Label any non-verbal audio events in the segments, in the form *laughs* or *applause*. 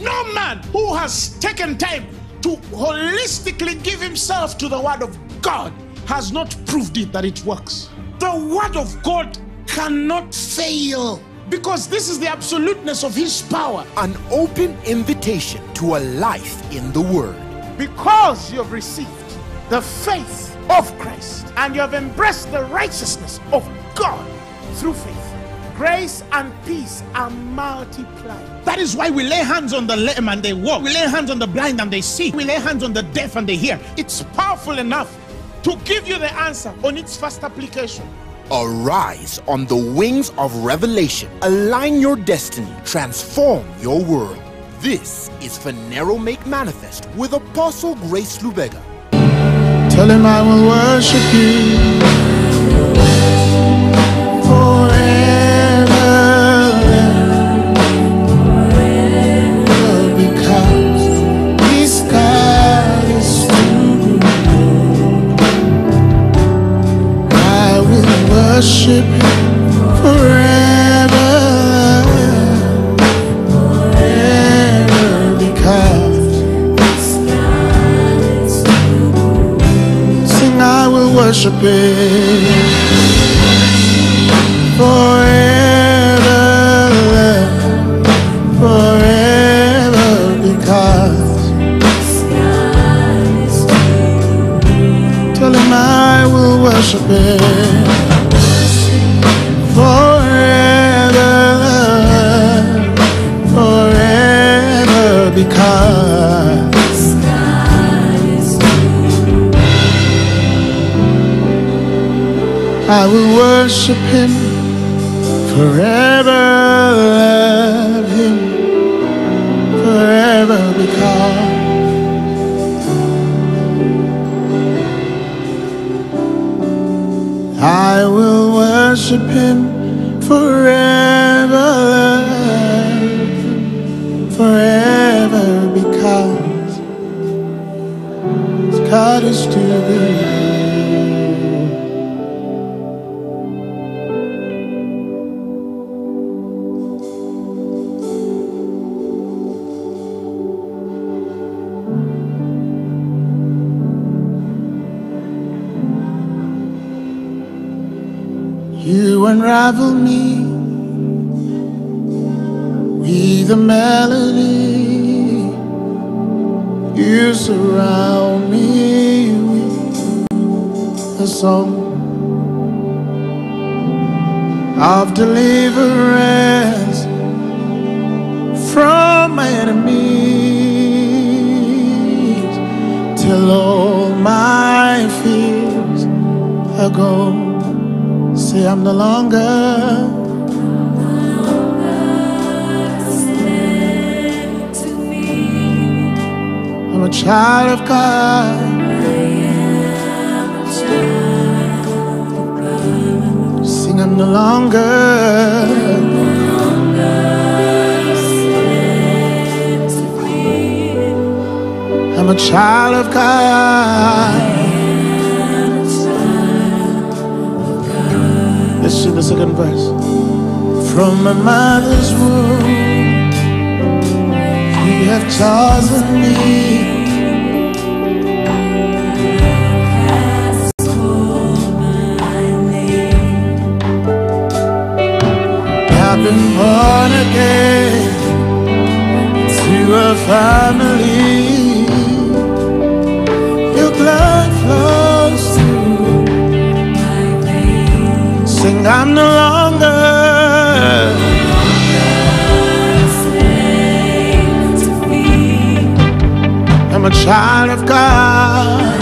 No man who has taken time to holistically give himself to the Word of God has not proved it that it works. The Word of God cannot fail because this is the absoluteness of His power. An open invitation to a life in the Word. Because you have received the faith of Christ and you have embraced the righteousness of God through faith. Grace and peace are multiplied. That is why we lay hands on the lame and they walk. We lay hands on the blind and they see. We lay hands on the deaf and they hear. It's powerful enough to give you the answer on its first application. Arise on the wings of revelation. Align your destiny. Transform your world. This is Phaneroo Make Manifest with Apostle Grace Lubega. Tell him I will worship you I'm a child of God. Sing I'm no longer I'm a child of God. Let's sing the second verse. From my mother's womb, have chosen me. I've been born again to a family. Your blood flows through. my veins. Sing, I'm no longer. I'm a child of God.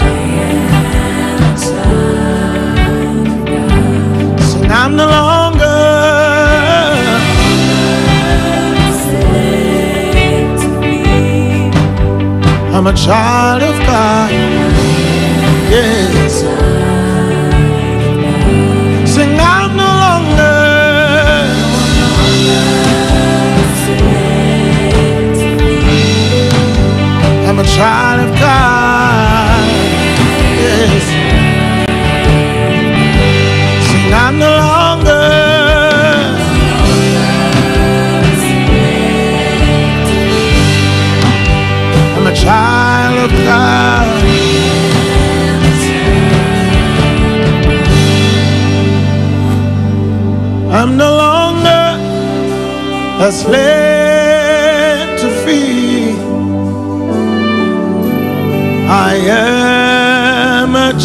Sing, I'm no longer. I'm a child of God. child of God. Yes. Sing, I'm no longer. I'm a child of God. I'm no longer a slave.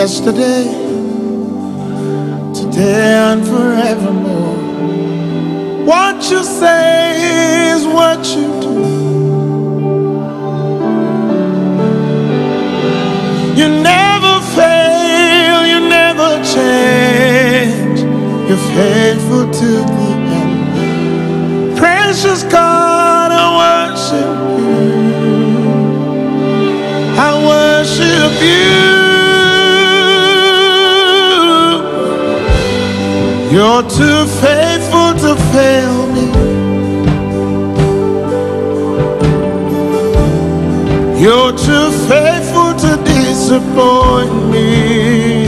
yesterday, today, and forevermore. What you say is what you do. You never fail, you never change. You're faithful to the end. Precious God, I worship you. I worship you. You're too faithful to fail me. You're too faithful to disappoint me.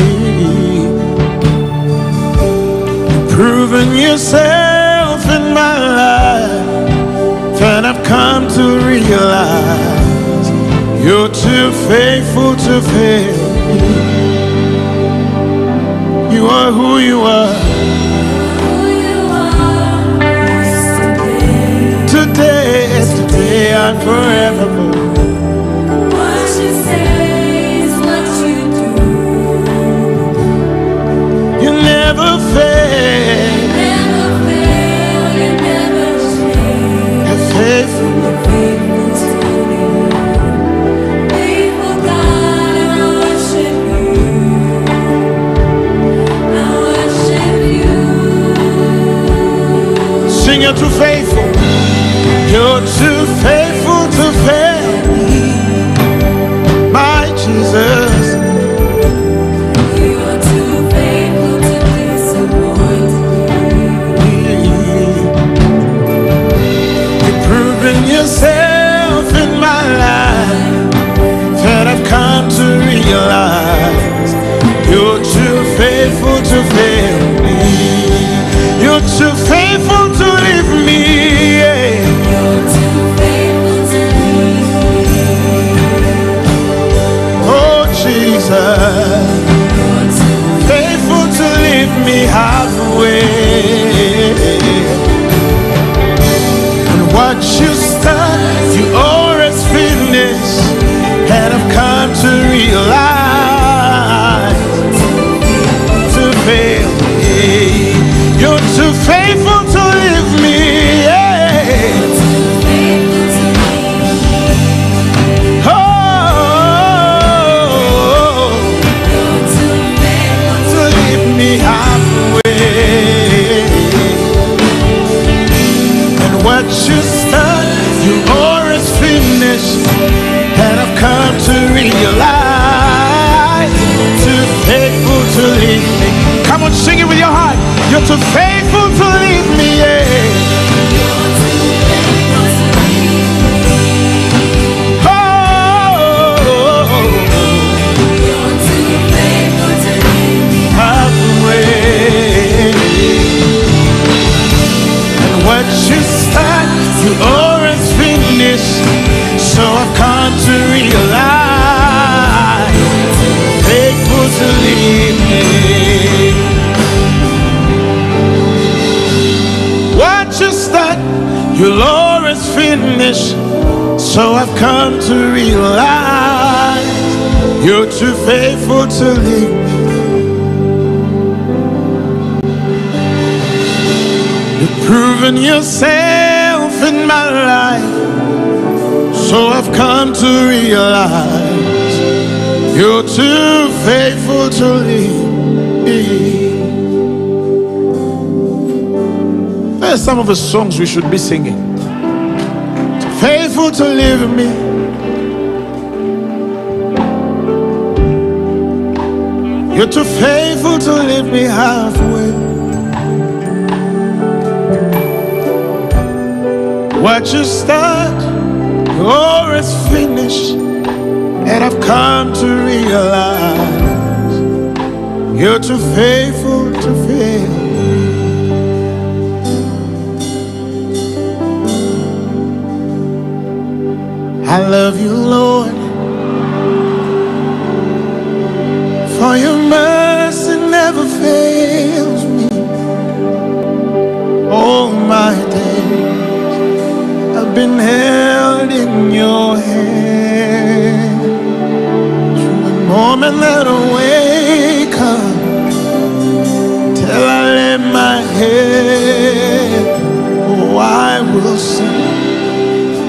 Proven yourself in my life, and I've come to realize. You're too faithful to fail me. You are who you are and forevermore. You say is what you do. You never fail. You never fail. You never change. faithful. Sing you're faithful. You're too faithful to fail me. My Jesus. You've proven yourself in my life that I've come to realize you're too faithful to fail me. You're too faithful me halfway. And what you start, you always finish. And I've come to realize Too faithful So I've come to realize, you're too faithful to leave me. You've proven yourself in my life. So I've come to realize you're too faithful to leave me. There's some of the songs we should be singing. Faithful to live in me. You're too faithful to leave me halfway. What you start, you always finish. And I've come to realize you're too faithful to fail. I love you, Lord, for your mercy never fails me. All my days I've been held in your hand. From the moment that I wake up till I lay my head, oh, I will sing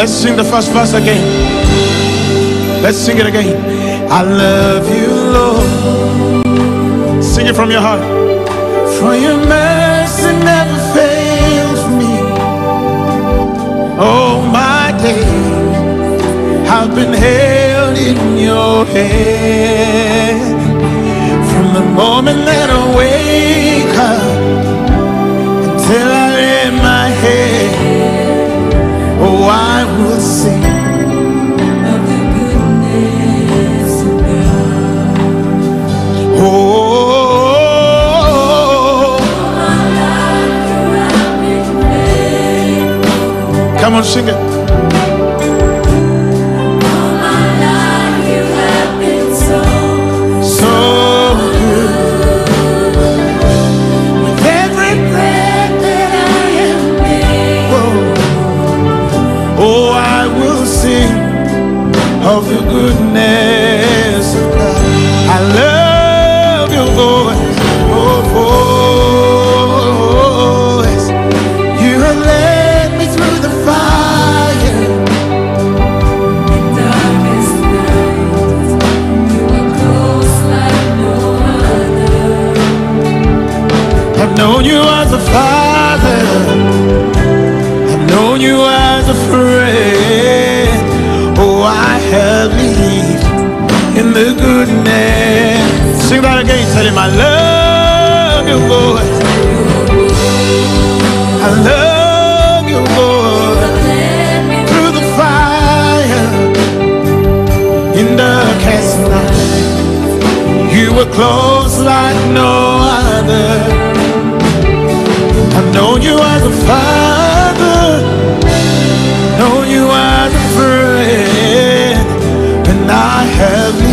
Let's sing the first verse again. Let's sing it again. I love you, Lord. Sing it from your heart. For your mercy never fails me. Oh, my days have been held in your hand. From the moment that I wake up I will sing of the goodness of God. Oh, come on, sing it. The goodness of God. I love your voice, goodness. Sing that again. Tell him I love your voice. I love your voice. Through the fire in darkest night, you were close like no other. I've known you as a father, known you as a friend, and I have the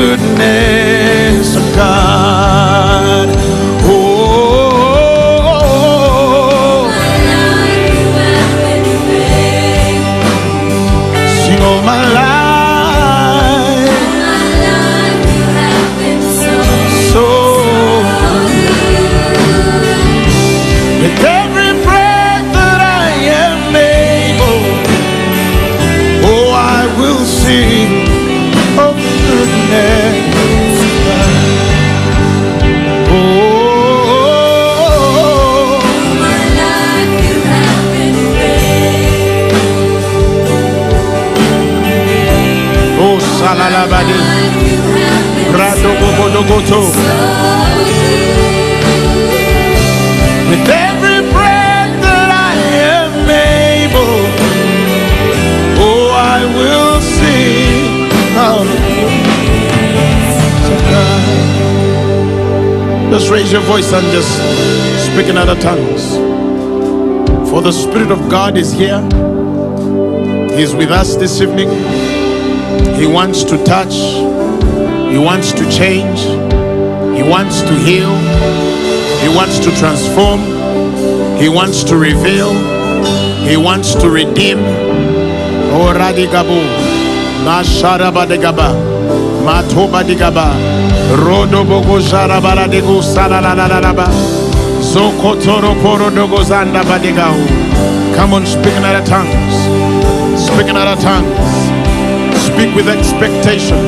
goodness of God. Been radogogodogoto. so With every breath that I am able, oh, I will sing God. Just raise your voice and just speak in other tongues. For the Spirit of God is here. He's with us this evening. He wants to touch. He wants to change. He wants to heal. He wants to transform. He wants to reveal, He wants to redeem. Oh, Radigabu, Masharaba de Gaba, Matoba de Gaba, Rodobogo Jarabara de Gusaraba, Zokotoro Poro Dogozanda Badigao. Come on, speak in other tongues. Speak in other tongues. Speak with expectation.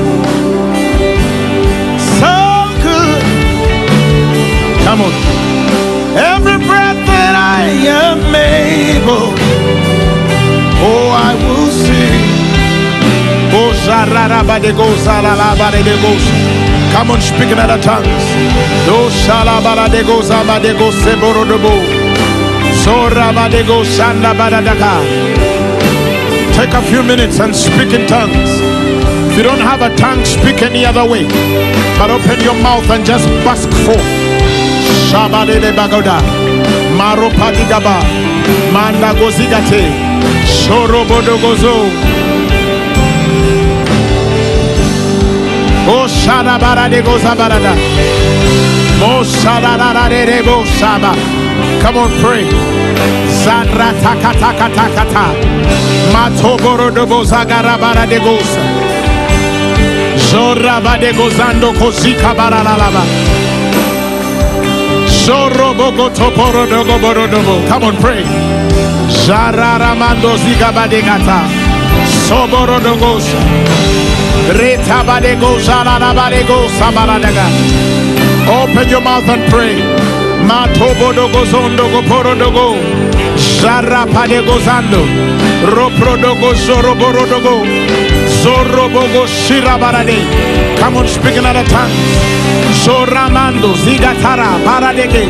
So good. Come on. Every breath that I am able, oh, I will sing. Oh. Come on, speak in other tongues. Do shalabaladego, zabadego, seborodobo. Zorabadego, shandabadadaka. Take a few minutes and speak in tongues. If you don't have a tongue, speak any other way. But open your mouth and just bask forth. Shabadele bagoda. Maropa digaba. Manda gozigate. Shorobodo gozo. Oh shadabara de gozabarada. Mo shadadada de bo shaba. Come on, pray. Zanratakatakata. Matoboro de bozagarabara de goza. Zoraba de gozando kozika baralaba. Zorobogo toporo dogo boro dogo. Come on, pray. Zararamando zigabadegata. Soboro dogosa. Retabadego zararabadego sabaradaga. Open your mouth and pray. Matobo dogo zondo go poro dogo. Zarapadego zando. Ropro dogo zoroboro dogo. Zorobogo shirabarade. Come on, speak in other tongues. Zoramando zigatara paradege.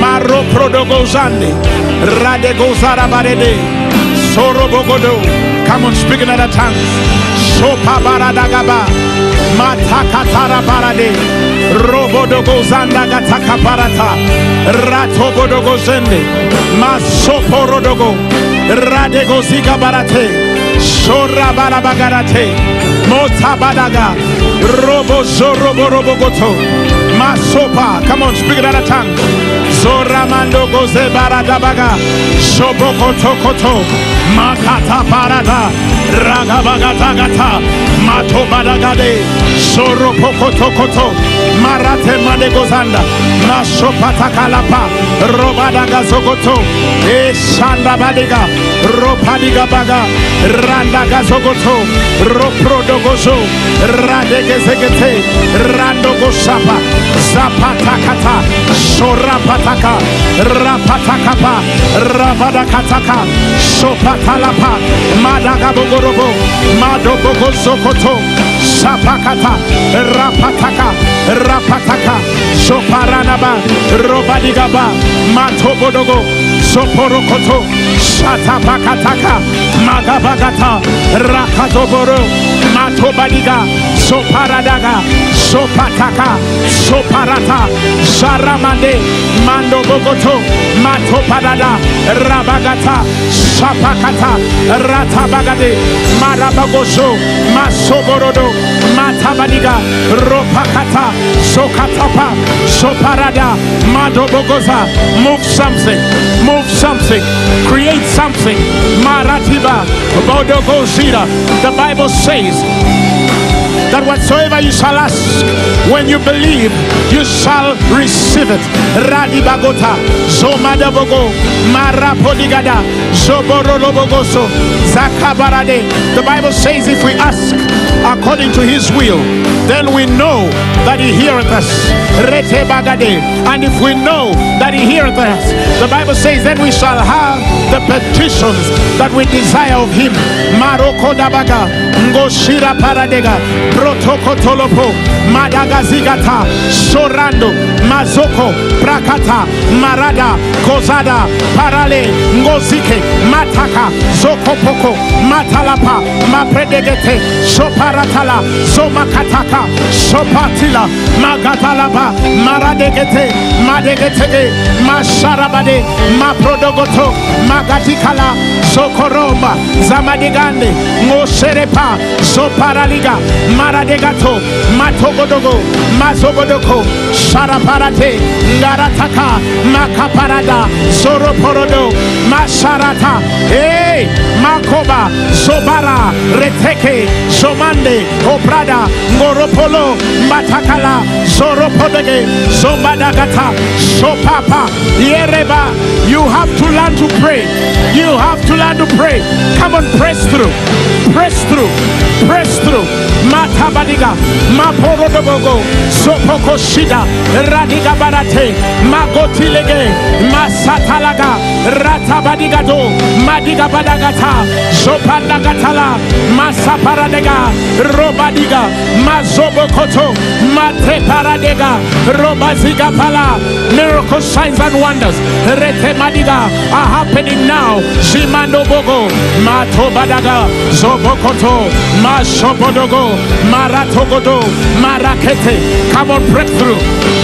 Maro prodogo zande. Radego zarabarede. Sorobogodo. Come on, speak in other tongues. Sopa baradagaba. Matakatara barade. Robodogo zanda gataka parata. Ratobodogo zende. Masoporodogo. Radego ziga barate. Shora barabagarate. Motabadaga. Robo zorobo robogoto. Masopa. Come on, speak in other tongues. Zoramando goze baradabaga. Shobokoto koto. Makata parada. Ragabagata gata. Mato badagade. Soropokoto koto. Marate madegozanda. Masopata kalapa. Robadaga zogoto. Eshanda badiga. Ropadiga baga. Randa gazogoto. Roprodogozo. Radegezegete. Rando gosapa. Zapatakata. Sorapataka. Rapatakapa. Rabadakataka. Sopatalapa. Madagabogorobo. Madogogozokoto. Sapakata. Rapataka. Rapataka. Soparanaba. Robadigaba. Matobodogo. Soporokoto. Satapakataka. Magabagata. Rakatoboro. Matobadiga. Soparadaga. Sopataka. Soparata. Saramande. Mando Bogoto. Matoparada. Rabagata. Sapakata. Ratabagade. Marabagoso. Masoborodo. Matabadiga. Ropakata. Sokatapa. Soparada. Madobogoza. Move something. Move something. Create something. Maratiba. Bodogozira. The Bible says that whatsoever you shall ask when you believe you shall receive it. Marapodigada zakabarade. The bible says if we ask according to his will then we know that he heareth us. And if we know that he heareth us the bible says then we shall have the petitions that we desire of him. Marokodabaga ngoshira paradega protokotolopo madagazigata sorando mazoko prakata marada kozada parale ngo mozike mataka zokopoko matalapa mapredegete soparatala zomakataka sopatila magatalaba maradegete madegetege masharabade maprodogoto magatikala sokoromba zamadigande ngoserepa soparaliga maradegato matogodogo mazobodoko sharaparate ngarataka makaparada zoroporodo masharata hey makoba zobara reteke zomande oprada ngoropolo matakala zoropodege zombadagata sopapa yereba. You have to learn to pray. You have to learn to pray. Come on press through. Press through. Press through matabadiga maporodobogo sopoko shida radiga barate magotilege masatalaga ratabadigado madiga badagata zopandagatala masaparadega robadiga mazobokoto mateparadega robaziga pala miracle signs and wonders retemadiga are happening now zimando bogo matobadaga zobokoto masobodogo maratogodo marakete. Come on breakthrough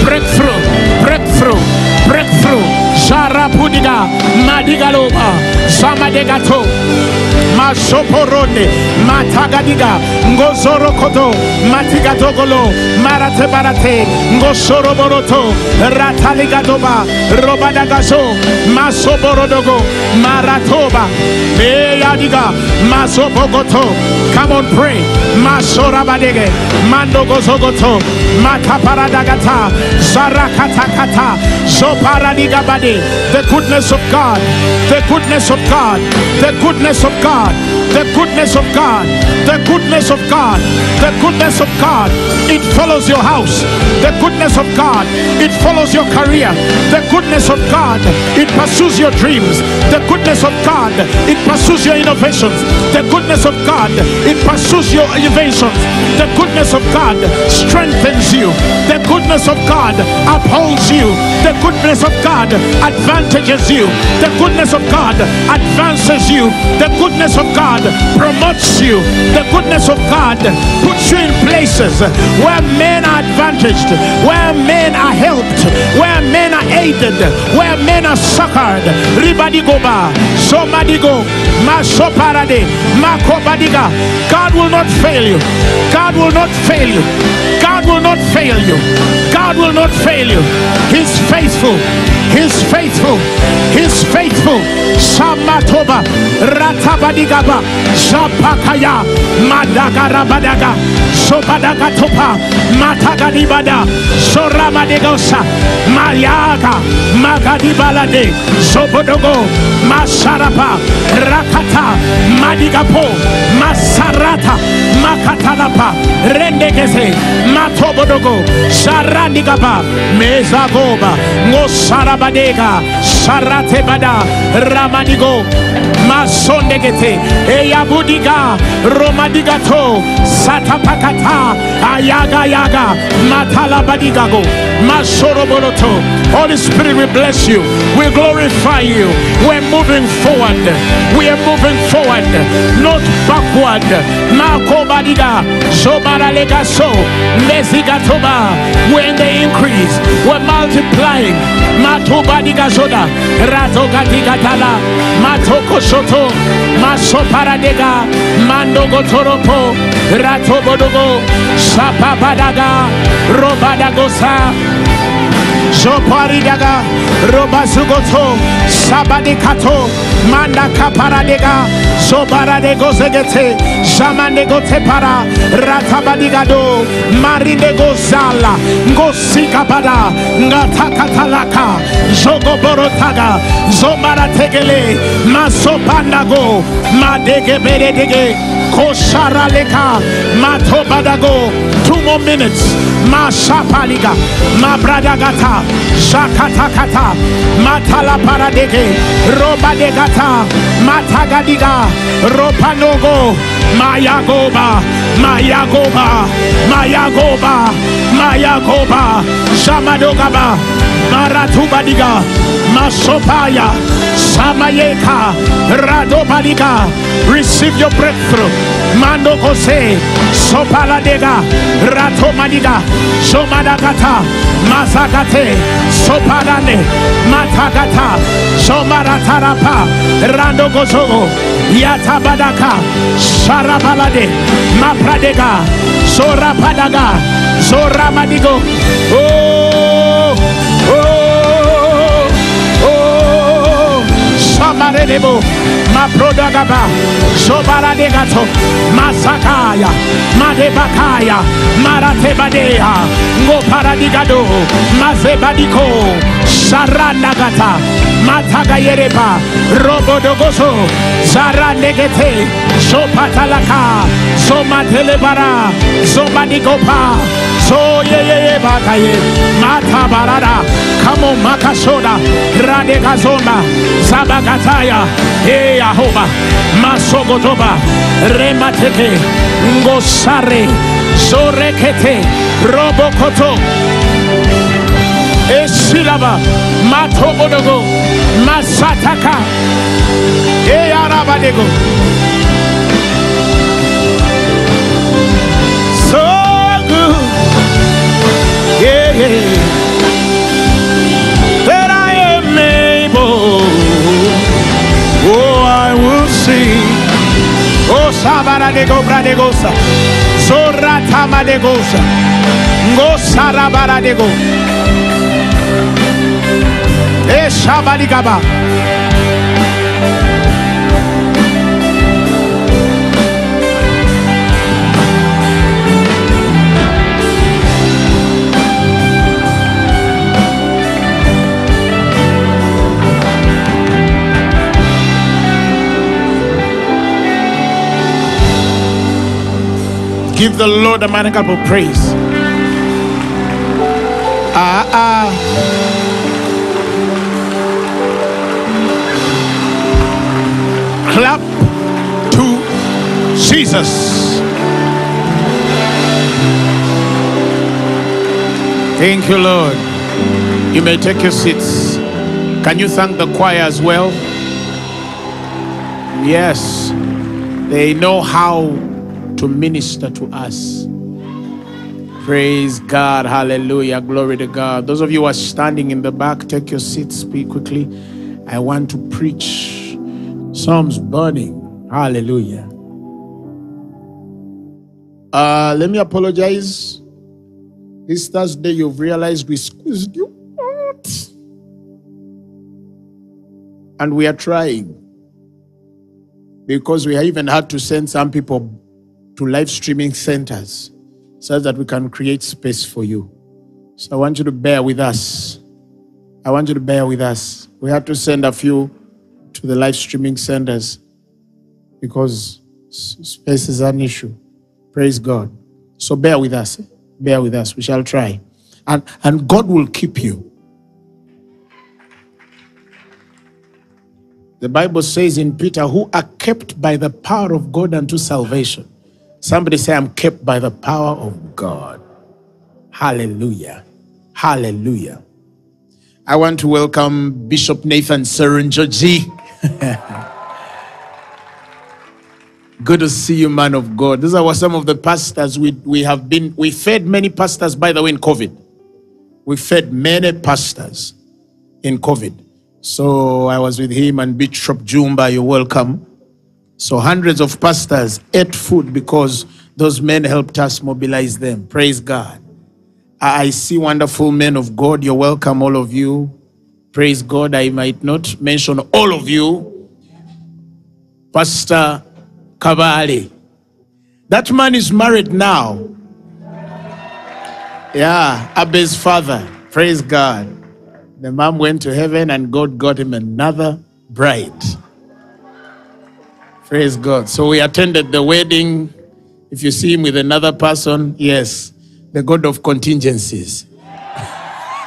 breakthrough breakthrough breakthrough. Sharapudiga Madigaloba Samadegato Masoporone Matagadiga Ngozorokoto Matigatogolo Marate Barate Ngosoroboroto Rataligadoba Robadagaso Masoborodogo Maratoba Eyadiga Masobogoto Come on pray. Masorabadege Mandogozogoto Mataparadagata Zarakatakata Zoparadigabade The goodness of God The goodness of God The goodness of God The goodness of God The goodness of God The goodness of God It follows your house The goodness of God It follows your career The goodness of God It pursues your dreams The goodness of God It pursues your innovations The goodness of God It pursues your innovations The goodness of God strengthens you The goodness of God upholds you The goodness of God advantages you The goodness of God advances you The goodness of God promotes you. The goodness of God puts you in places where men are advantaged Where men are helped Where men are aided Where men are succored. Ribadigoba Somadigo Masoparade Makobadiga. God will not fail you. God will not fail you. God will not fail you. God will not fail you. He's faithful He's faithful. He's faithful. Samatoba. Ratabadigaba Zapakaya. Madagarabadaga. Sobadagatopa Matagadibada. Soramadegosa Mayaga Magadibalade. Sobodogo Masarapa. Rakata. Madigapo Masarata Makatalapa Rendegese Matobodogo Sarandigaba Mezagoba Ngosarabadega Saratebada Ramadigo Masondegete Eyabudiga Romadigato Satapakata Ayaga Yaga Matalabadigago Masoroboroto Holy Spirit we bless you. We glorify you. We're moving forward. We are moving forward. Not backward Makobadiga Zobaralegaso Mezigatoba we're in the increase we're multiplying. Matobadiga Zoda Razogadigatala Matoko Soto Masoparadega Mandogotoropo Ratobodogo Sapapadaga Robadagosa Zoparidaga Robazugoto Sabadikato Manda Kaparadega Zobaradego Zegete Shamanego Tepara Ratabadigado Marinego Zala Ngosikabada Ngatakatalaka Zogoborotaga Zomarategele Masopandago Madege Kosharaleka. Matobadago Two more minutes. Mashapaliga Mabradagata Shakatakata. Matala Paradege Robadegata. Matagadiga Ropanogo. Mayagoba Mayagoba Mayagoba Mayagoba Shamadogaba Maratubadiga, Masopaya, Samayeka, Radobaliga. Receive your breakthrough. Mando Kose, Sopaladega, Ratomadiga, Somadagata, Masakate, Sopalane, Matagata, Somaratarapa, Rando Gozo, Yatabadaka, Sarabalade, Mapradega, Sorapadaga, Zoramadigo. Oh, Samaredebo, Maprodagaba, Sobaradegato, Masakaya, Madebakaya, Maratebadea, Ngo Paradigado, Mazebadiko, Saranagata, Matagayereba, Robodogoso, Zaranegete, Sopatalaka, Somatelebara, Somadigopa, So ye ye ye Mata Barada, Kamo Makasoda, Radegazonda, Zabagataya, E Yahoba, Masogotoba, Remateke, Ngosare, Sorekete, Robokoto, Esilaba, Mato Odogo, Masataka, Eyarabadego. So Oh, Sabaradego Bradegosa, Zoratama de Gosa, Ngo Sarabaradego. Eshabaligaba. Give the Lord a maniacal of praise. Ah, ah. Clap to Jesus. Thank you, Lord. You may take your seats. Can you thank the choir as well? Yes, they know how to minister to us. Praise God. Hallelujah. Glory to God. Those of you who are standing in the back, take your seats. Speak quickly. I want to preach. Psalms burning. Hallelujah. Uh, let me apologize. This Thursday, you've realized we squeezed you out. And we are trying. Because we even had to send some people to live streaming centers so that we can create space for you. So I want you to bear with us. I want you to bear with us. We had to send a few to the live streaming centers because space is an issue. Praise God. So bear with us. Bear with us. We shall try. And, and God will keep you. The Bible says in Peter, who are kept by the power of God unto salvation. Somebody say, I'm kept by the power of God. Hallelujah. Hallelujah. I want to welcome Bishop Nathan Serenjoji. *laughs* Good to see you, man of God. These are some of the pastors we, we have been, we fed many pastors, by the way, in COVID. We fed many pastors in COVID. So I was with him and Bishop Jumba, you're welcome. So hundreds of pastors ate food because those men helped us mobilize them. Praise God. I see wonderful men of God. You're welcome, all of you. Praise God. I might not mention all of you. Pastor Kavali. That man is married now. Yeah, Abbe's father. Praise God. The mom went to heaven and God got him another bride. Praise God. So we attended the wedding. If you see him with another person, yes, the God of contingencies.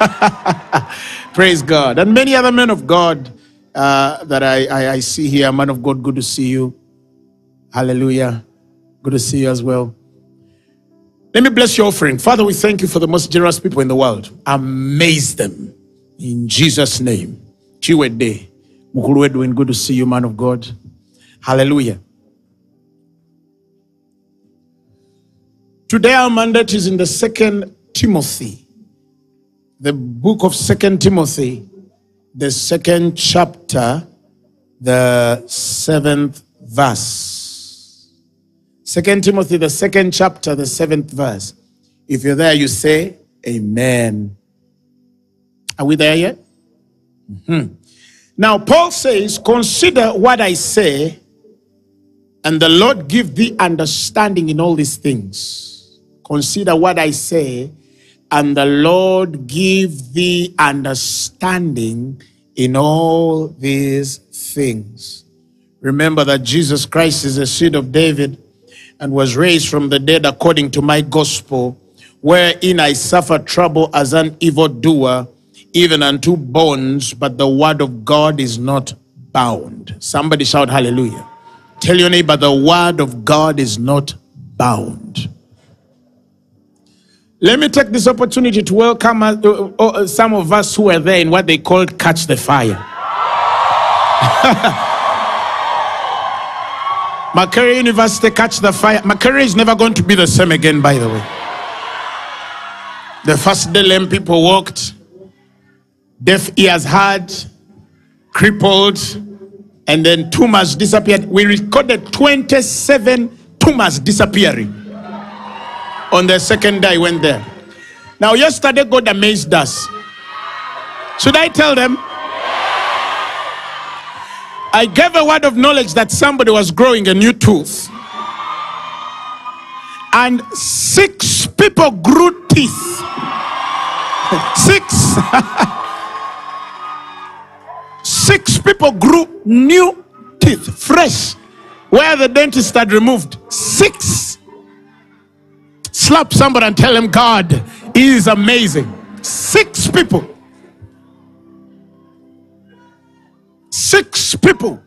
*laughs* Praise God. And many other men of God uh, that I, I, I see here. Man of God, good to see you. Hallelujah. Good to see you as well. Let me bless your offering. Father, we thank you for the most generous people in the world. Amaze them. In Jesus' name. Chiwede. Good to see you, man of God. Hallelujah. Today our mandate is in the second Timothy. The book of second Timothy, the second chapter, the seventh verse. Second Timothy, the second chapter, the seventh verse. If you're there, you say, Amen. Are we there yet? Mhm. Now, Paul says, Consider what I say, and the Lord give thee understanding in all these things. Consider what I say, and the Lord give thee understanding in all these things. Remember that Jesus Christ is the seed of David and was raised from the dead according to my gospel, wherein I suffer trouble as an evildoer, even unto bonds, but the word of God is not bound. Somebody shout hallelujah. Tell your neighbor, the word of God is not bound. Let me take this opportunity to welcome uh, uh, uh, some of us who were there in what they called Catch the Fire. *laughs* Makerere University Catch the Fire. Makerere is never going to be the same again, by the way. The first day, lame people walked, deaf ears heard, crippled, and then tumors disappeared. We recorded 27 tumors disappearing on the second day I went there. Now, yesterday, God amazed us. Should I tell them? I gave a word of knowledge that somebody was growing a new tooth. And six people grew teeth. *laughs* Six. *laughs* Six people grew new teeth, fresh, where the dentist had removed. Six. Slap somebody and tell him God is amazing. Six people. Six people.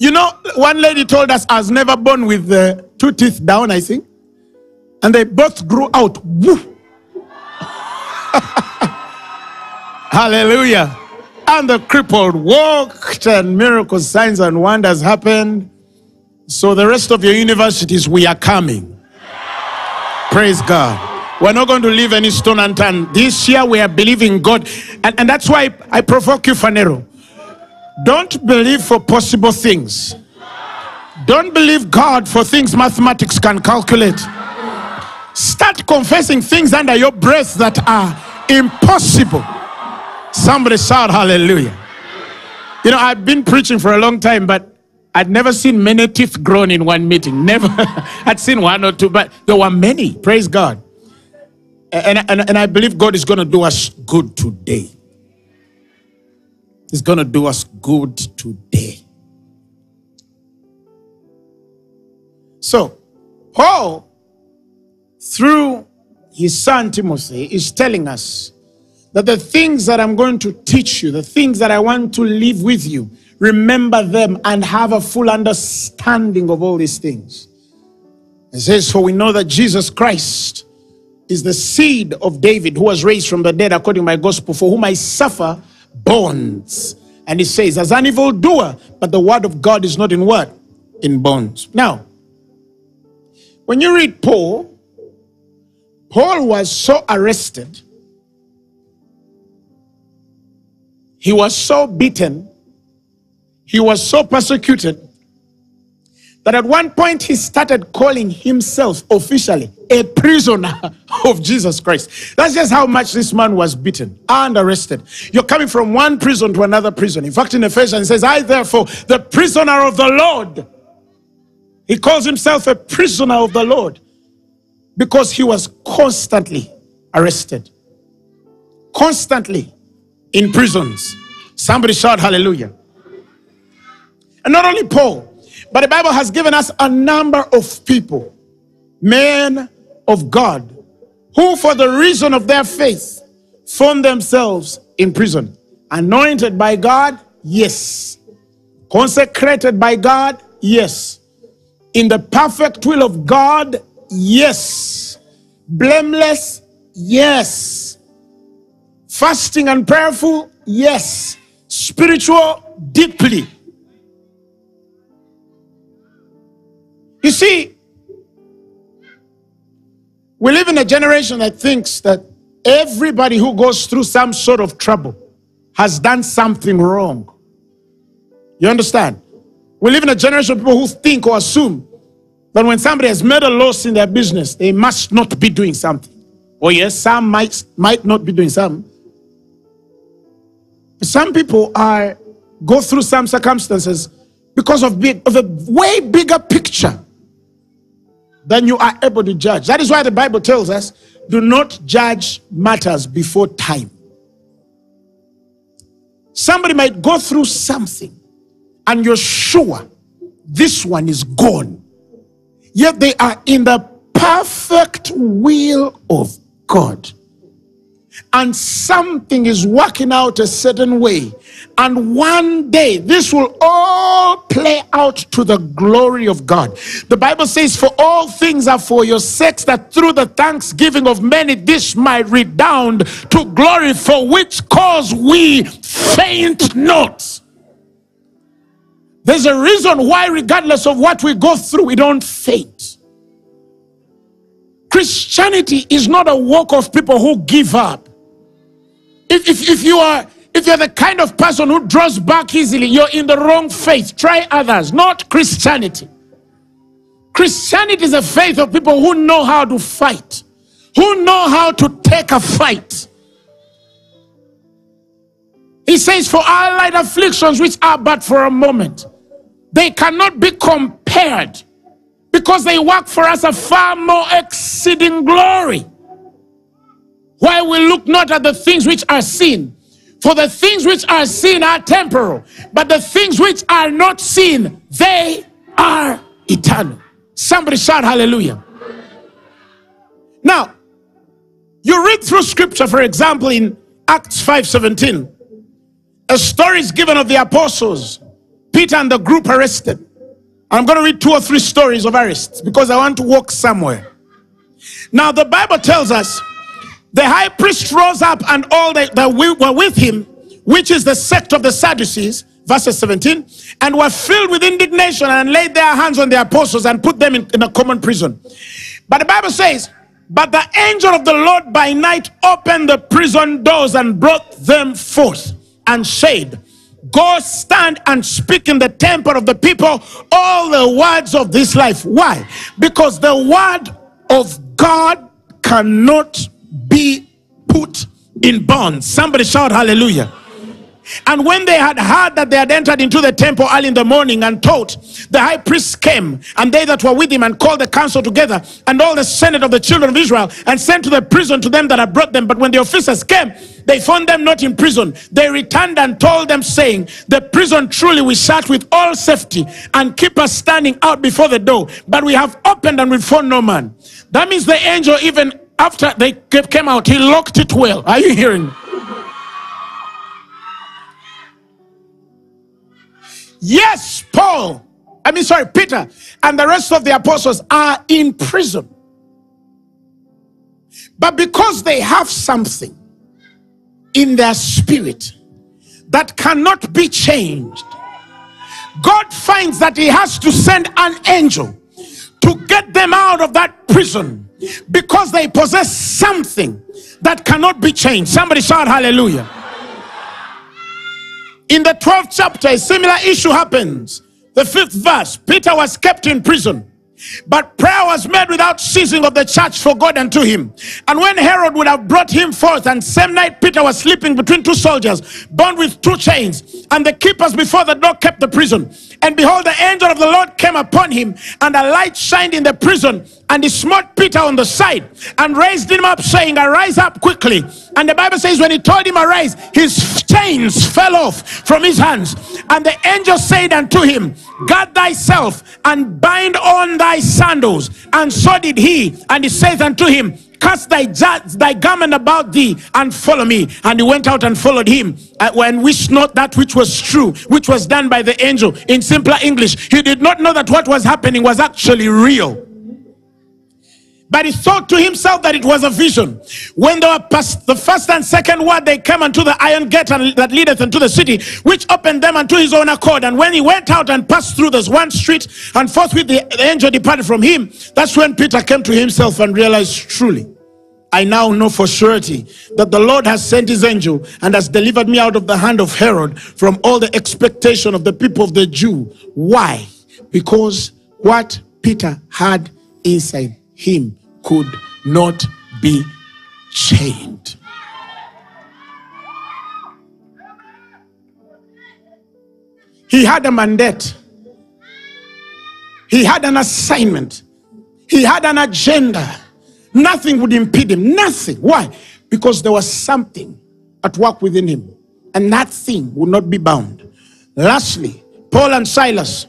You know, one lady told us, I was never born with uh, two teeth down, I think. And they both grew out. Woo. *laughs* Hallelujah. And the crippled walked, and miracles, signs, and wonders happened. So, the rest of your universities, we are coming. Praise God. We're not going to leave any stone unturned. This year, we are believing God. And, and that's why I provoke you, Phaneroo. Don't believe for possible things. Don't believe God for things mathematics can calculate. Start confessing things under your breath that are impossible. Somebody shout hallelujah. You know, I've been preaching for a long time, but I'd never seen many teeth grown in one meeting. Never. *laughs* I'd seen one or two, but there were many. Praise God. And, and, and I believe God is going to do us good today. He's going to do us good today. So, Paul, through his son Timothy, is telling us that the things that I'm going to teach you, the things that I want to leave with you, remember them and have a full understanding of all these things. It says, For we know that Jesus Christ is the seed of David who was raised from the dead according to my gospel, for whom I suffer bonds. And it says, as an evildoer, but the word of God is not in what? In bonds. Now, when you read Paul, Paul was so arrested, he was so beaten, he was so persecuted that at one point he started calling himself officially a prisoner *laughs* of Jesus Christ. That's just how much this man was beaten and arrested. You're coming from one prison to another prison. In fact, in Ephesians, it says, I therefore, the prisoner of the Lord. He calls himself a prisoner of the Lord because he was constantly arrested, constantly in prisons. Somebody shout hallelujah. And not only Paul, but the Bible has given us a number of people, men of God, who, for the reason of their faith, found themselves in prison. Anointed by God, yes. Consecrated by God, yes. In the perfect will of God, yes. Blameless, yes. Fasting and prayerful, yes. Spiritual, deeply. You see, we live in a generation that thinks that everybody who goes through some sort of trouble has done something wrong. You understand? We live in a generation of people who think or assume that when somebody has made a loss in their business, they must not be doing something. Oh, yes, some might, might not be doing some. Some people are go through some circumstances because of, big, of a way bigger picture than you are able to judge. That is why the Bible tells us do not judge matters before time. Somebody might go through something and you're sure this one is gone. Yet they are in the perfect will of God. And something is working out a certain way. And one day, this will all play out to the glory of God. The Bible says, For all things are for your sakes, that through the thanksgiving of many, this might redound to glory, for which cause we faint not. There's a reason why, regardless of what we go through, we don't faint. Christianity is not a walk of people who give up. If, if, if you are if you're the kind of person who draws back easily, you're in the wrong faith. Try others, not Christianity. Christianity is a faith of people who know how to fight, who know how to take a fight. He says, For our light afflictions, which are but for a moment, they cannot be compared because they work for us a far more exceeding glory. Why we look not at the things which are seen, for the things which are seen are temporal, but the things which are not seen, they are eternal. Somebody shout hallelujah. Now, you read through scripture, for example, in Acts 5:17. A story is given of the apostles, Peter and the group arrested. I'm going to read two or three stories of arrests because I want to walk somewhere. Now, the Bible tells us the high priest rose up and all that that we were with him, which is the sect of the Sadducees, verses 17, and were filled with indignation and laid their hands on the apostles and put them in, in a common prison. But the Bible says, But the angel of the Lord by night opened the prison doors and brought them forth and said, Go stand and speak in the temple of the people all the words of this life. Why? Because the word of God cannot be put in bonds. Somebody shout hallelujah. And when they had heard that they had entered into the temple early in the morning and taught, the high priest came, and they that were with him, and called the council together, and all the senate of the children of Israel, and sent to the prison to them that had brought them. But when the officers came, they found them not in prison. They returned and told them, saying, The prison truly we shut with all safety, and keep us standing out before the door. But we have opened and we found no man. That means the angel, even after they came out, he locked it well. Are you hearing? Yes, Paul, I mean, sorry, Peter and the rest of the apostles are in prison. But because they have something in their spirit that cannot be changed, God finds that He has to send an angel to get them out of that prison because they possess something that cannot be changed. Somebody shout hallelujah. In the 12th chapter, a similar issue happens. The fifth verse Peter was kept in prison, but prayer was made without ceasing of the church for God unto him. And when Herod would have brought him forth, and same night Peter was sleeping between two soldiers, bound with two chains, and the keepers before the door kept the prison. And behold, the angel of the Lord came upon him, and a light shined in the prison, and he smote Peter on the side and raised him up, saying, Arise up quickly. And the Bible says, when he told him, Arise, his chains fell off from his hands. And the angel said unto him, Guard thyself and bind on thy sandals. And so did he. And he saith unto him, Cast thy, thy garment about thee and follow me. And he went out and followed him. And wished not that which was true, which was done by the angel. In simpler English, he did not know that what was happening was actually real. But he thought to himself that it was a vision. When they were past the first and second word, they came unto the iron gate that leadeth into the city, which opened them unto his own accord. And when he went out and passed through this one street, and forthwith the, the angel departed from him, that's when Peter came to himself and realized truly. I now know for surety that the Lord has sent his angel and has delivered me out of the hand of Herod from all the expectation of the people of the Jew. Why? Because what Peter had inside him could not be chained. He had a mandate. He had an assignment. He had an agenda. Nothing would impede him. Nothing. Why? Because there was something at work within him. And that thing would not be bound. Lastly, Paul and Silas.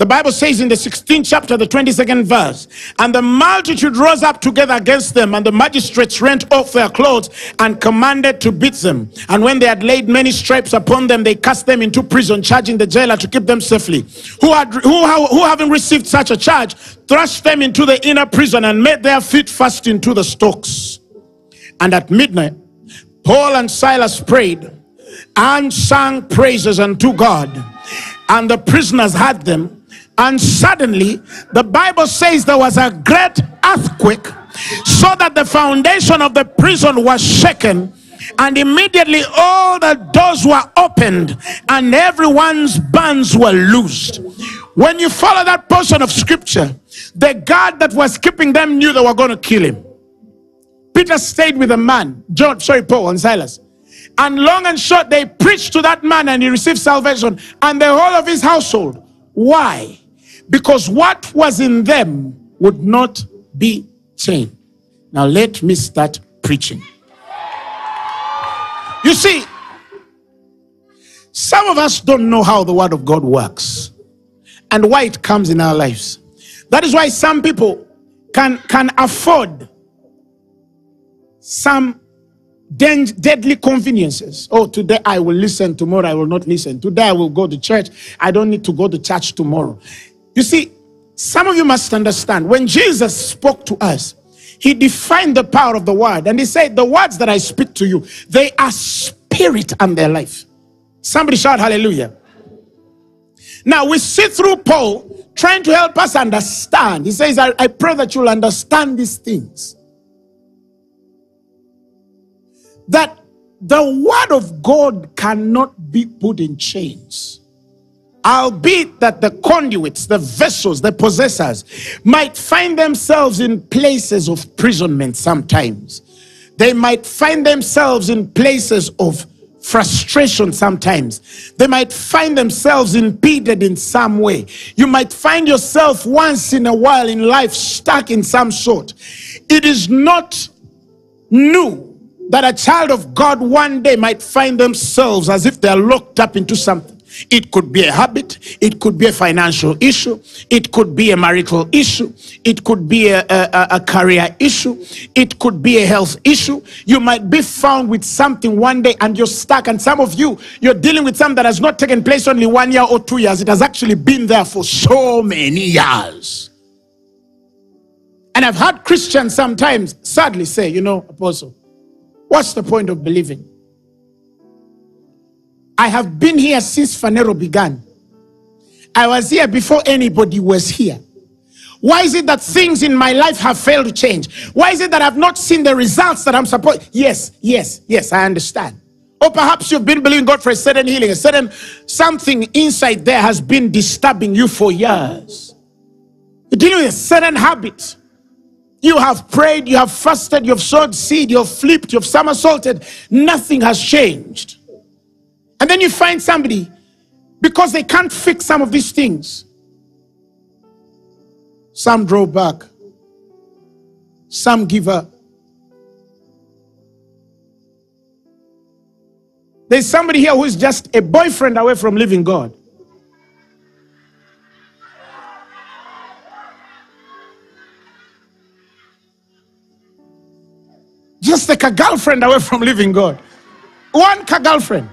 The Bible says in the 16th chapter, the 22nd verse, and the multitude rose up together against them, and the magistrates rent off their clothes and commanded to beat them. And when they had laid many stripes upon them, they cast them into prison, charging the jailer to keep them safely. Who had who, who having received such a charge, thrust them into the inner prison and made their feet fast into the stocks. And at midnight, Paul and Silas prayed and sang praises unto God. And the prisoners had them. And suddenly, the Bible says there was a great earthquake, so that the foundation of the prison was shaken. And immediately all the doors were opened and everyone's bands were loosed. When you follow that portion of scripture, the guard that was keeping them knew they were going to kill him. Peter stayed with a man, John, sorry, Paul and Silas. And long and short, they preached to that man and he received salvation and the whole of his household. Why? Because what was in them would not be changed. Now let me start preaching. You see, some of us don't know how the word of God works and why it comes in our lives. That is why some people can, can afford some den- deadly conveniences. Oh, today I will listen, tomorrow I will not listen. Today I will go to church. I don't need to go to church tomorrow. You see, some of you must understand when Jesus spoke to us, he defined the power of the word and he said, The words that I speak to you, they are spirit and their life. Somebody shout hallelujah. Now we see through Paul trying to help us understand. He says, I, I pray that you'll understand these things. That the word of God cannot be put in chains. Albeit that the conduits, the vessels, the possessors might find themselves in places of imprisonment sometimes. They might find themselves in places of frustration sometimes. They might find themselves impeded in some way. You might find yourself once in a while in life stuck in some sort. It is not new that a child of God one day might find themselves as if they're locked up into something. It could be a habit, it could be a financial issue, it could be a marital issue, it could be a, a, a career issue, it could be a health issue. You might be found with something one day and you're stuck. And some of you, you're dealing with something that has not taken place only one year or two years, it has actually been there for so many years. And I've had Christians sometimes sadly say, you know, Apostle, what's the point of believing? I have been here since Phaneroo began. I was here before anybody was here. Why is it that things in my life have failed to change? Why is it that I've not seen the results that I'm supposed? Yes, yes, yes, I understand. Or perhaps you've been believing God for a certain healing, a certain something inside there has been disturbing you for years. You're dealing with a certain habit. You have prayed, you have fasted, you've sowed seed, you've flipped, you've somersaulted. Nothing has changed. And then you find somebody because they can't fix some of these things. Some draw back, some give up. There's somebody here who is just a boyfriend away from living God. Just like a girlfriend away from living God. One girlfriend.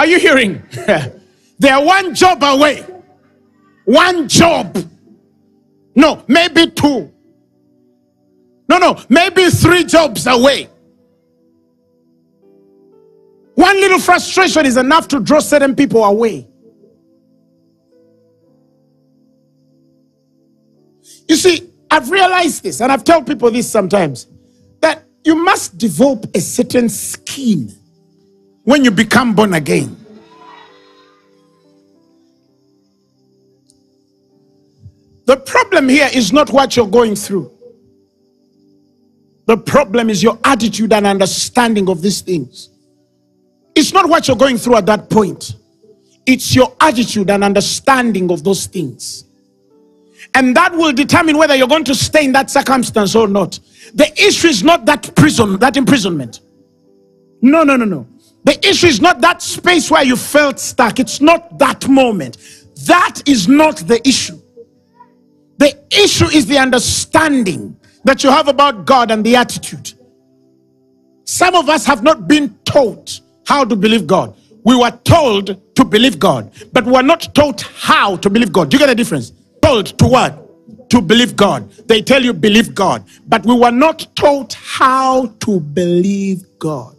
Are you hearing? *laughs* they are one job away. One job No, maybe two. No, no, maybe three jobs away. One little frustration is enough to draw certain people away. You see, I've realized this, and I've told people this sometimes that you must develop a certain skin when you become born again. The problem here is not what you're going through. The problem is your attitude and understanding of these things. It's not what you're going through at that point, it's your attitude and understanding of those things. And that will determine whether you're going to stay in that circumstance or not. The issue is not that prison, that imprisonment. No, no, no, no. The issue is not that space where you felt stuck. It's not that moment. That is not the issue. The issue is the understanding that you have about God and the attitude. Some of us have not been taught how to believe God. We were told to believe God, but we were not taught how to believe God. Do you get the difference? Told to what? To believe God. They tell you believe God, but we were not taught how to believe God.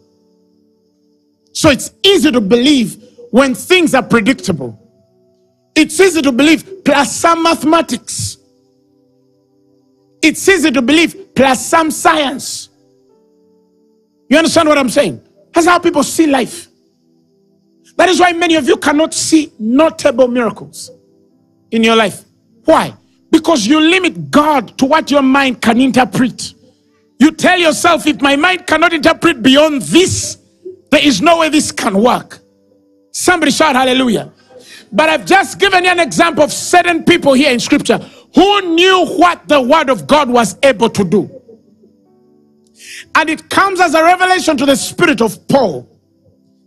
So it's easy to believe when things are predictable. It's easy to believe plus some mathematics. It's easy to believe plus some science. You understand what I'm saying? That's how people see life. That is why many of you cannot see notable miracles in your life. Why? Because you limit God to what your mind can interpret. You tell yourself, if my mind cannot interpret beyond this, there is no way this can work. Somebody shout hallelujah. But I've just given you an example of certain people here in scripture who knew what the word of God was able to do. And it comes as a revelation to the spirit of Paul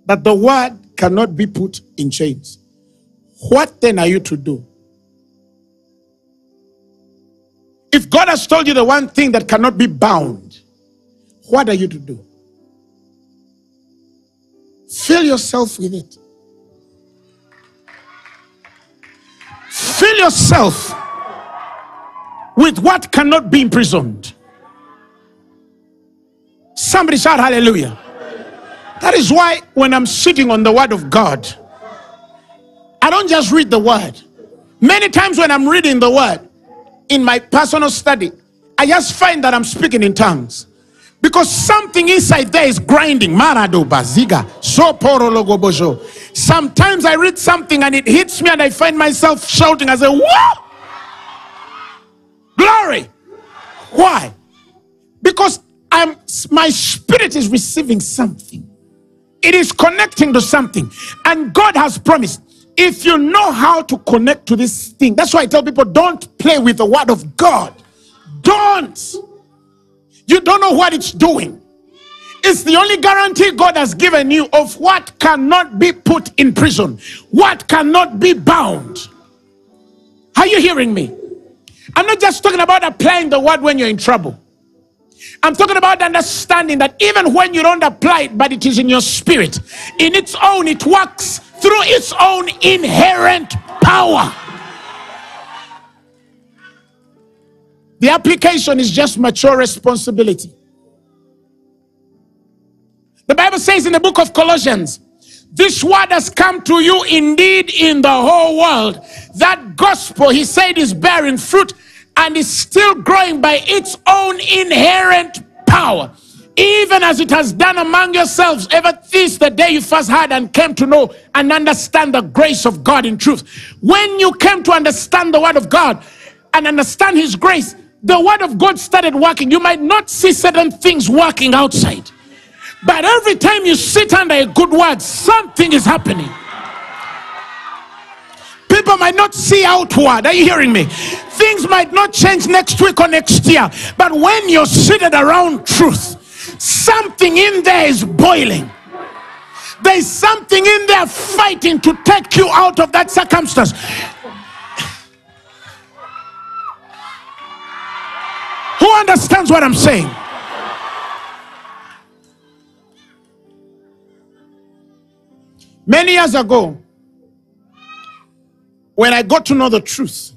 that the word cannot be put in chains. What then are you to do? If God has told you the one thing that cannot be bound, what are you to do? Fill yourself with it. Fill yourself with what cannot be imprisoned. Somebody shout hallelujah. That is why when I'm sitting on the word of God, I don't just read the word. Many times when I'm reading the word in my personal study, I just find that I'm speaking in tongues. Because something inside there is grinding. Marado baziga. So. Sometimes I read something and it hits me and I find myself shouting I say, what? Glory. Why? Because I'm my spirit is receiving something. It is connecting to something. And God has promised. If you know how to connect to this thing, that's why I tell people don't play with the word of God. Don't. You don't know what it's doing. It's the only guarantee God has given you of what cannot be put in prison, what cannot be bound. Are you hearing me? I'm not just talking about applying the word when you're in trouble. I'm talking about understanding that even when you don't apply it, but it is in your spirit, in its own, it works through its own inherent power. The application is just mature responsibility. The Bible says in the book of Colossians, this word has come to you indeed in the whole world. That gospel, he said, is bearing fruit and is still growing by its own inherent power. Even as it has done among yourselves ever since the day you first heard and came to know and understand the grace of God in truth. When you came to understand the word of God and understand his grace, the word of God started working. You might not see certain things working outside. But every time you sit under a good word, something is happening. People might not see outward. Are you hearing me? Things might not change next week or next year. But when you're seated around truth, something in there is boiling. There's something in there fighting to take you out of that circumstance. Who understands what I'm saying? Many years ago, when I got to know the truth.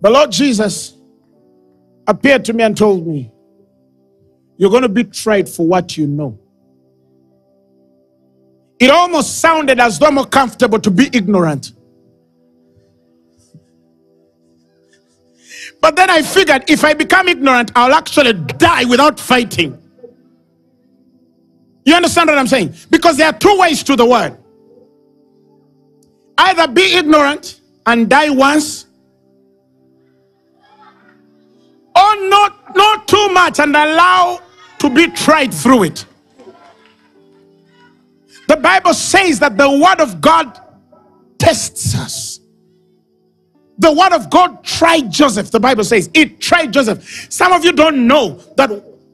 The Lord Jesus appeared to me and told me, You're going to be tried for what you know. It almost sounded as though I'm more comfortable to be ignorant. But then I figured if I become ignorant, I'll actually die without fighting. You understand what I'm saying? Because there are two ways to the word either be ignorant and die once, or not, not too much and allow to be tried through it. The Bible says that the word of God tests us. The word of God tried Joseph. The Bible says it tried Joseph. Some of you don't know that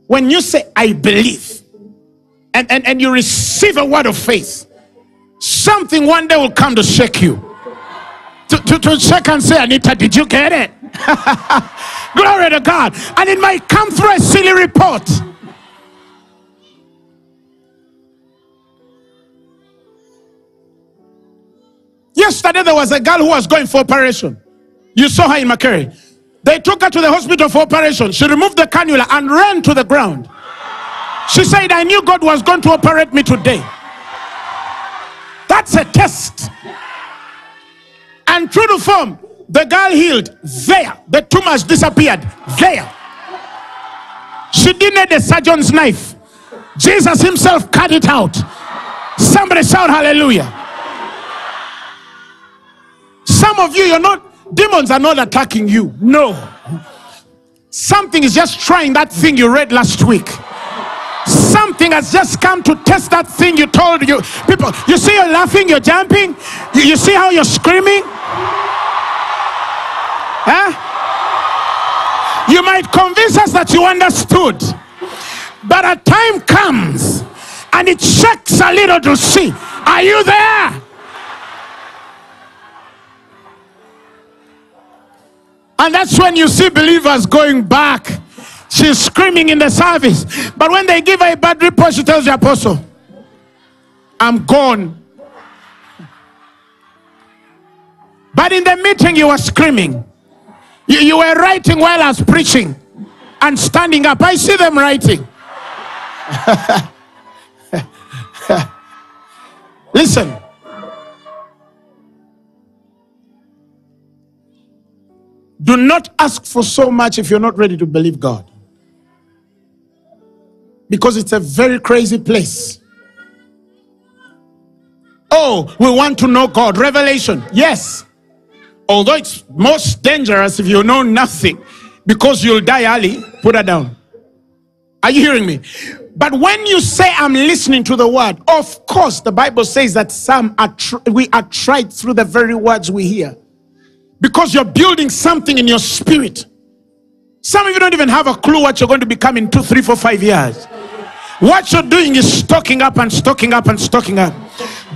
when you say, I believe, and, and, and you receive a word of faith, something one day will come to shake you. To, to, to check and say, Anita, did you get it? *laughs* Glory to God. And it might come through a silly report. Yesterday, there was a girl who was going for operation. You saw her in Makerere. They took her to the hospital for operation. She removed the cannula and ran to the ground. She said, I knew God was going to operate me today. That's a test. And true to form, the girl healed there. The tumors disappeared there. She didn't need a surgeon's knife. Jesus himself cut it out. Somebody shout hallelujah. Some of you, you're not, demons are not attacking you. No. Something is just trying that thing you read last week. Something has just come to test that thing you told you. People, you see you're laughing, you're jumping, you, you see how you're screaming? Huh? You might convince us that you understood, but a time comes and it shakes a little to see. Are you there? And that's when you see believers going back. She's screaming in the service. But when they give her a bad report, she tells the apostle, I'm gone. But in the meeting, you were screaming. You, you were writing while I was preaching and standing up. I see them writing. *laughs* Listen. Do not ask for so much if you're not ready to believe God. Because it's a very crazy place. Oh, we want to know God. Revelation. Yes. Although it's most dangerous if you know nothing because you'll die early, put her down. Are you hearing me? But when you say I'm listening to the word, of course the Bible says that some are we are tried through the very words we hear because you're building something in your spirit. Some of you don't even have a clue what you're going to become in two, three, four, five years. What you're doing is stocking up and stocking up and stocking up.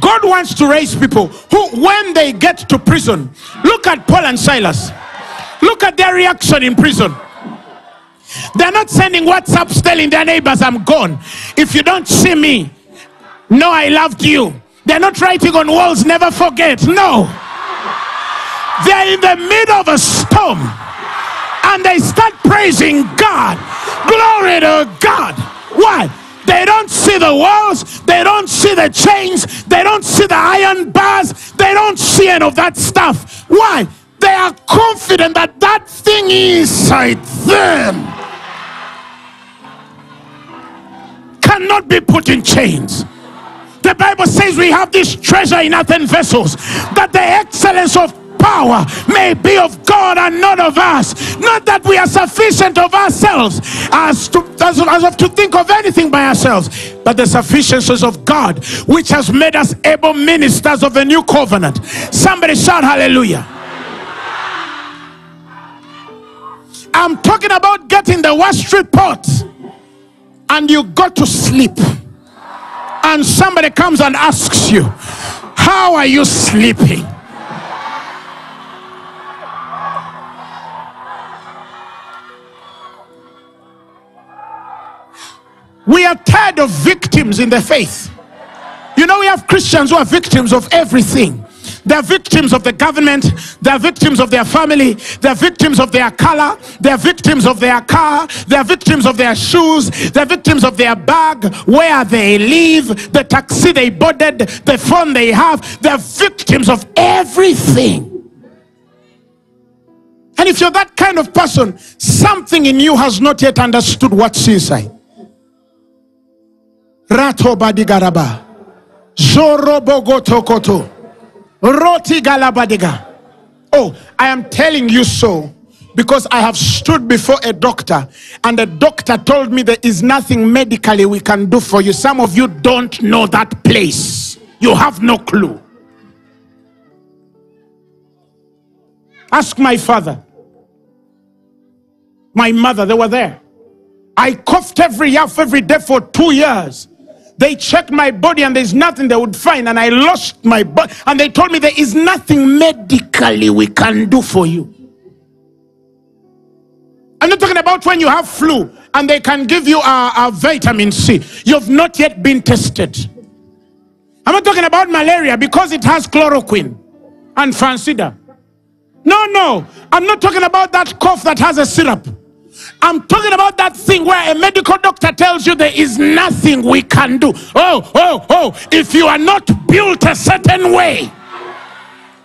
God wants to raise people who, when they get to prison, look at Paul and Silas. Look at their reaction in prison. They're not sending WhatsApps telling their neighbors, I'm gone. If you don't see me, no, I loved you. They're not writing on walls, never forget. No. They're in the middle of a storm and they start praising God. Glory to God. Why? They don't see the walls, they don't see the chains, they don't see the iron bars, they don't see any of that stuff. Why? They are confident that that thing inside them cannot be put in chains. The Bible says we have this treasure in earthen vessels, that the excellence of power may be of God and not of us. Not that we are sufficient of ourselves as to as, as of to think of anything by ourselves, but the sufficiencies of God, which has made us able ministers of a new covenant. Somebody shout hallelujah. I'm talking about getting the worst report and you go to sleep and somebody comes and asks you, How are you sleeping? We are tired of victims in the faith. You know, we have Christians who are victims of everything. They're victims of the government. They're victims of their family. They're victims of their color. They're victims of their car. They're victims of their shoes. They're victims of their bag, where they live, the taxi they boarded, the phone they have. They're victims of everything. And if you're that kind of person, something in you has not yet understood what's inside. Rato badigaraba. Zoro bogotokoto. Roti galabadiga. Oh, I am telling you so because I have stood before a doctor and the doctor told me there is nothing medically we can do for you. Some of you don't know that place. You have no clue. Ask my father, my mother, they were there. I coughed every half every day for two years. They checked my body and there's nothing they would find, and I lost my body. And they told me there is nothing medically we can do for you. I'm not talking about when you have flu and they can give you a, a vitamin C. You've not yet been tested. I'm not talking about malaria because it has chloroquine and Fansidar. No, no. I'm not talking about that cough that has a syrup. I'm talking about that thing where a medical doctor tells you there is nothing we can do. Oh, oh, oh. If you are not built a certain way,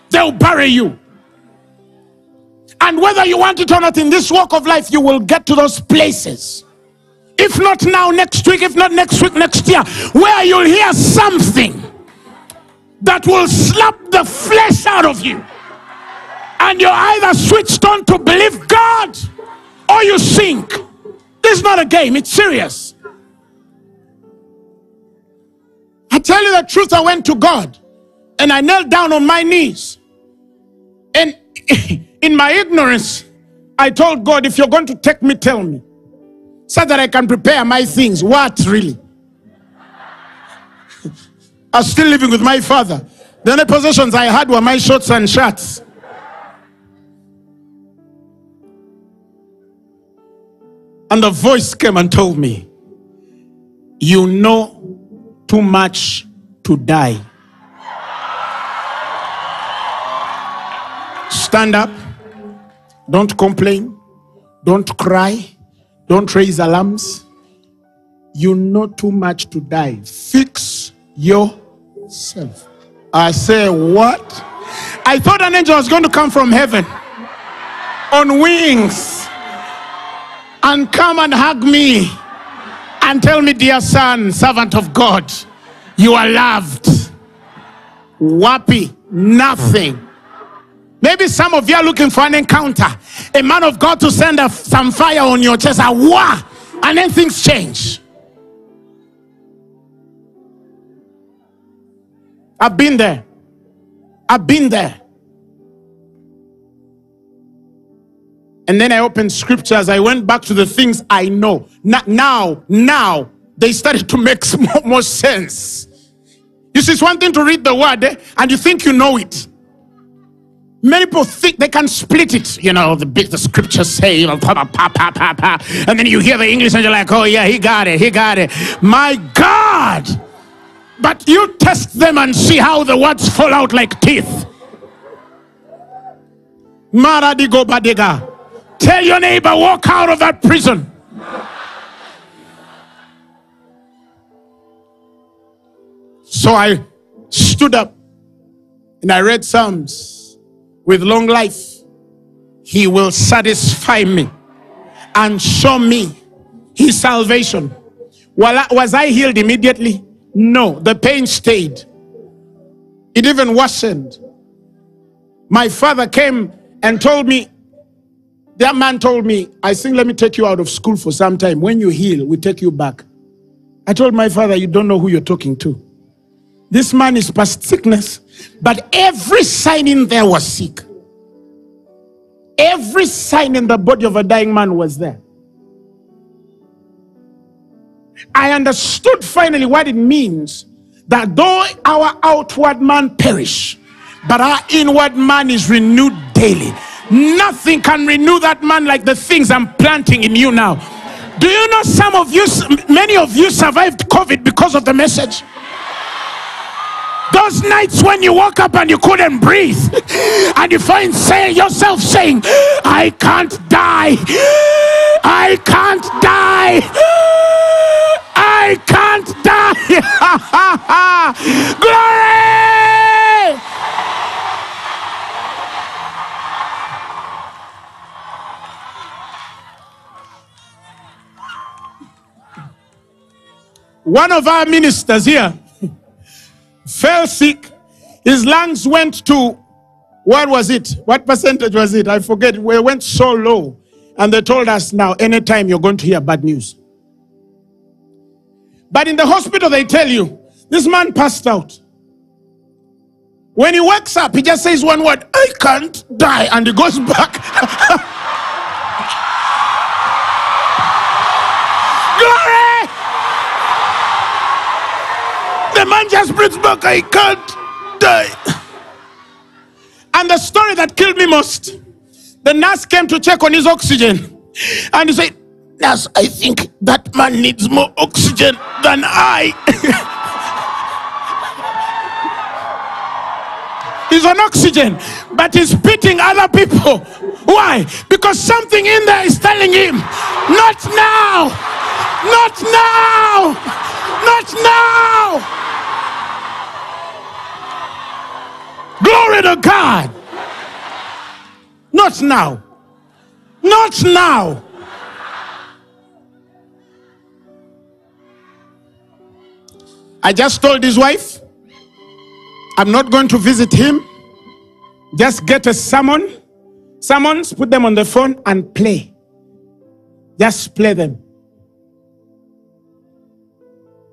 they'll bury you. And whether you want it or not in this walk of life, you will get to those places. If not now, next week, if not next week, next year, where you'll hear something that will slap the flesh out of you. And you're either switched on to believe God or you sink. This is not a game, it's serious. I tell you the truth, I went to God and I knelt down on my knees. And *laughs* in my ignorance, I told God, if you're going to take me, tell me. So that I can prepare my things. What really? *laughs* I was still living with my father. The only possessions I had were my shorts and shirts. And the voice came and told me, You know too much to die. Stand up. Don't complain. Don't cry. Don't raise alarms. You know too much to die. Fix yourself. I say, What? I thought an angel was going to come from heaven on wings and come and hug me and tell me, Dear son, servant of God, you are loved. Wappy, nothing. Maybe some of you are looking for an encounter, a man of God to send a, some fire on your chest, a wah, and then things change. I've been there. I've been there. And then I opened scriptures. I went back to the things I know. Now, now, they started to make *laughs* more, sense. You see, it's one thing to read the word eh, and you think you know it. Many people think they can split it. You know, the the scriptures say, pa, pa, pa, pa, pa. and then you hear the English and you're like, oh yeah, he got it, he got it. My God! But you test them and see how the words fall out like teeth. Maradigo badiga. Tell your neighbor, walk out of that prison. So I stood up and I read Psalms with long life. He will satisfy me and show me his salvation. Was I healed immediately? No, the pain stayed. It even worsened. My father came and told me, that man told me, I think let me take you out of school for some time. When you heal, we take you back. I told my father, you don't know who you're talking to. This man is past sickness, but every sign in there was sick. Every sign in the body of a dying man was there. I understood finally what it means that though our outward man perish, but our inward man is renewed daily. Nothing can renew that man like the things I'm planting in you now. Do you know some of you, many of you survived COVID because of the message? Those nights when you woke up and you couldn't breathe, *laughs* and you find say, yourself saying, I can't die. I can't die. I can't die. *laughs* Glory! One of our ministers here fell sick. His lungs went to, what was it? What percentage was it? I forget. We went so low. And they told us now, anytime you're going to hear bad news. But in the hospital, they tell you, this man passed out. When he wakes up, he just says one word, I can't die. And he goes back. *laughs* Glory! The man just breathes back, I can't die. And the story that killed me most the nurse came to check on his oxygen and he said, Nurse, I think that man needs more oxygen than I. *laughs* he's on oxygen, but he's beating other people. Why? Because something in there is telling him, Not now! Not now! Not now! Glory to God. Not now. Not now. I just told his wife, I'm not going to visit him. Just get a summon, summons, put them on the phone and play. Just play them.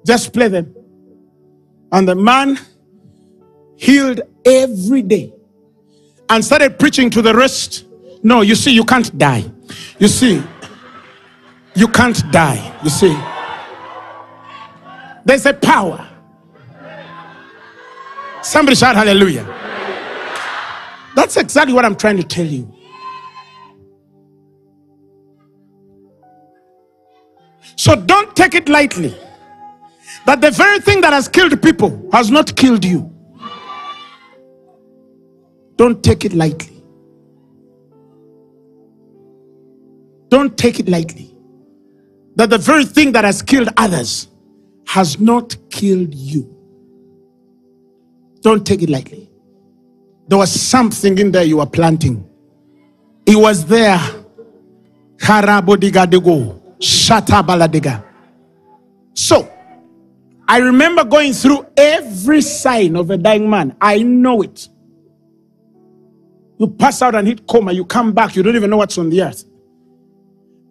Just play them. And the man healed every day and started preaching to the rest. No, you see, you can't die. You see, you can't die. You see, there's a power. Somebody shout hallelujah. That's exactly what I'm trying to tell you. So don't take it lightly that the very thing that has killed people has not killed you. Don't take it lightly. Don't take it lightly. That the very thing that has killed others has not killed you. Don't take it lightly. There was something in there you were planting. It was there. So, I remember going through every sign of a dying man. I know it. You pass out and hit coma, you come back, you don't even know what's on the earth.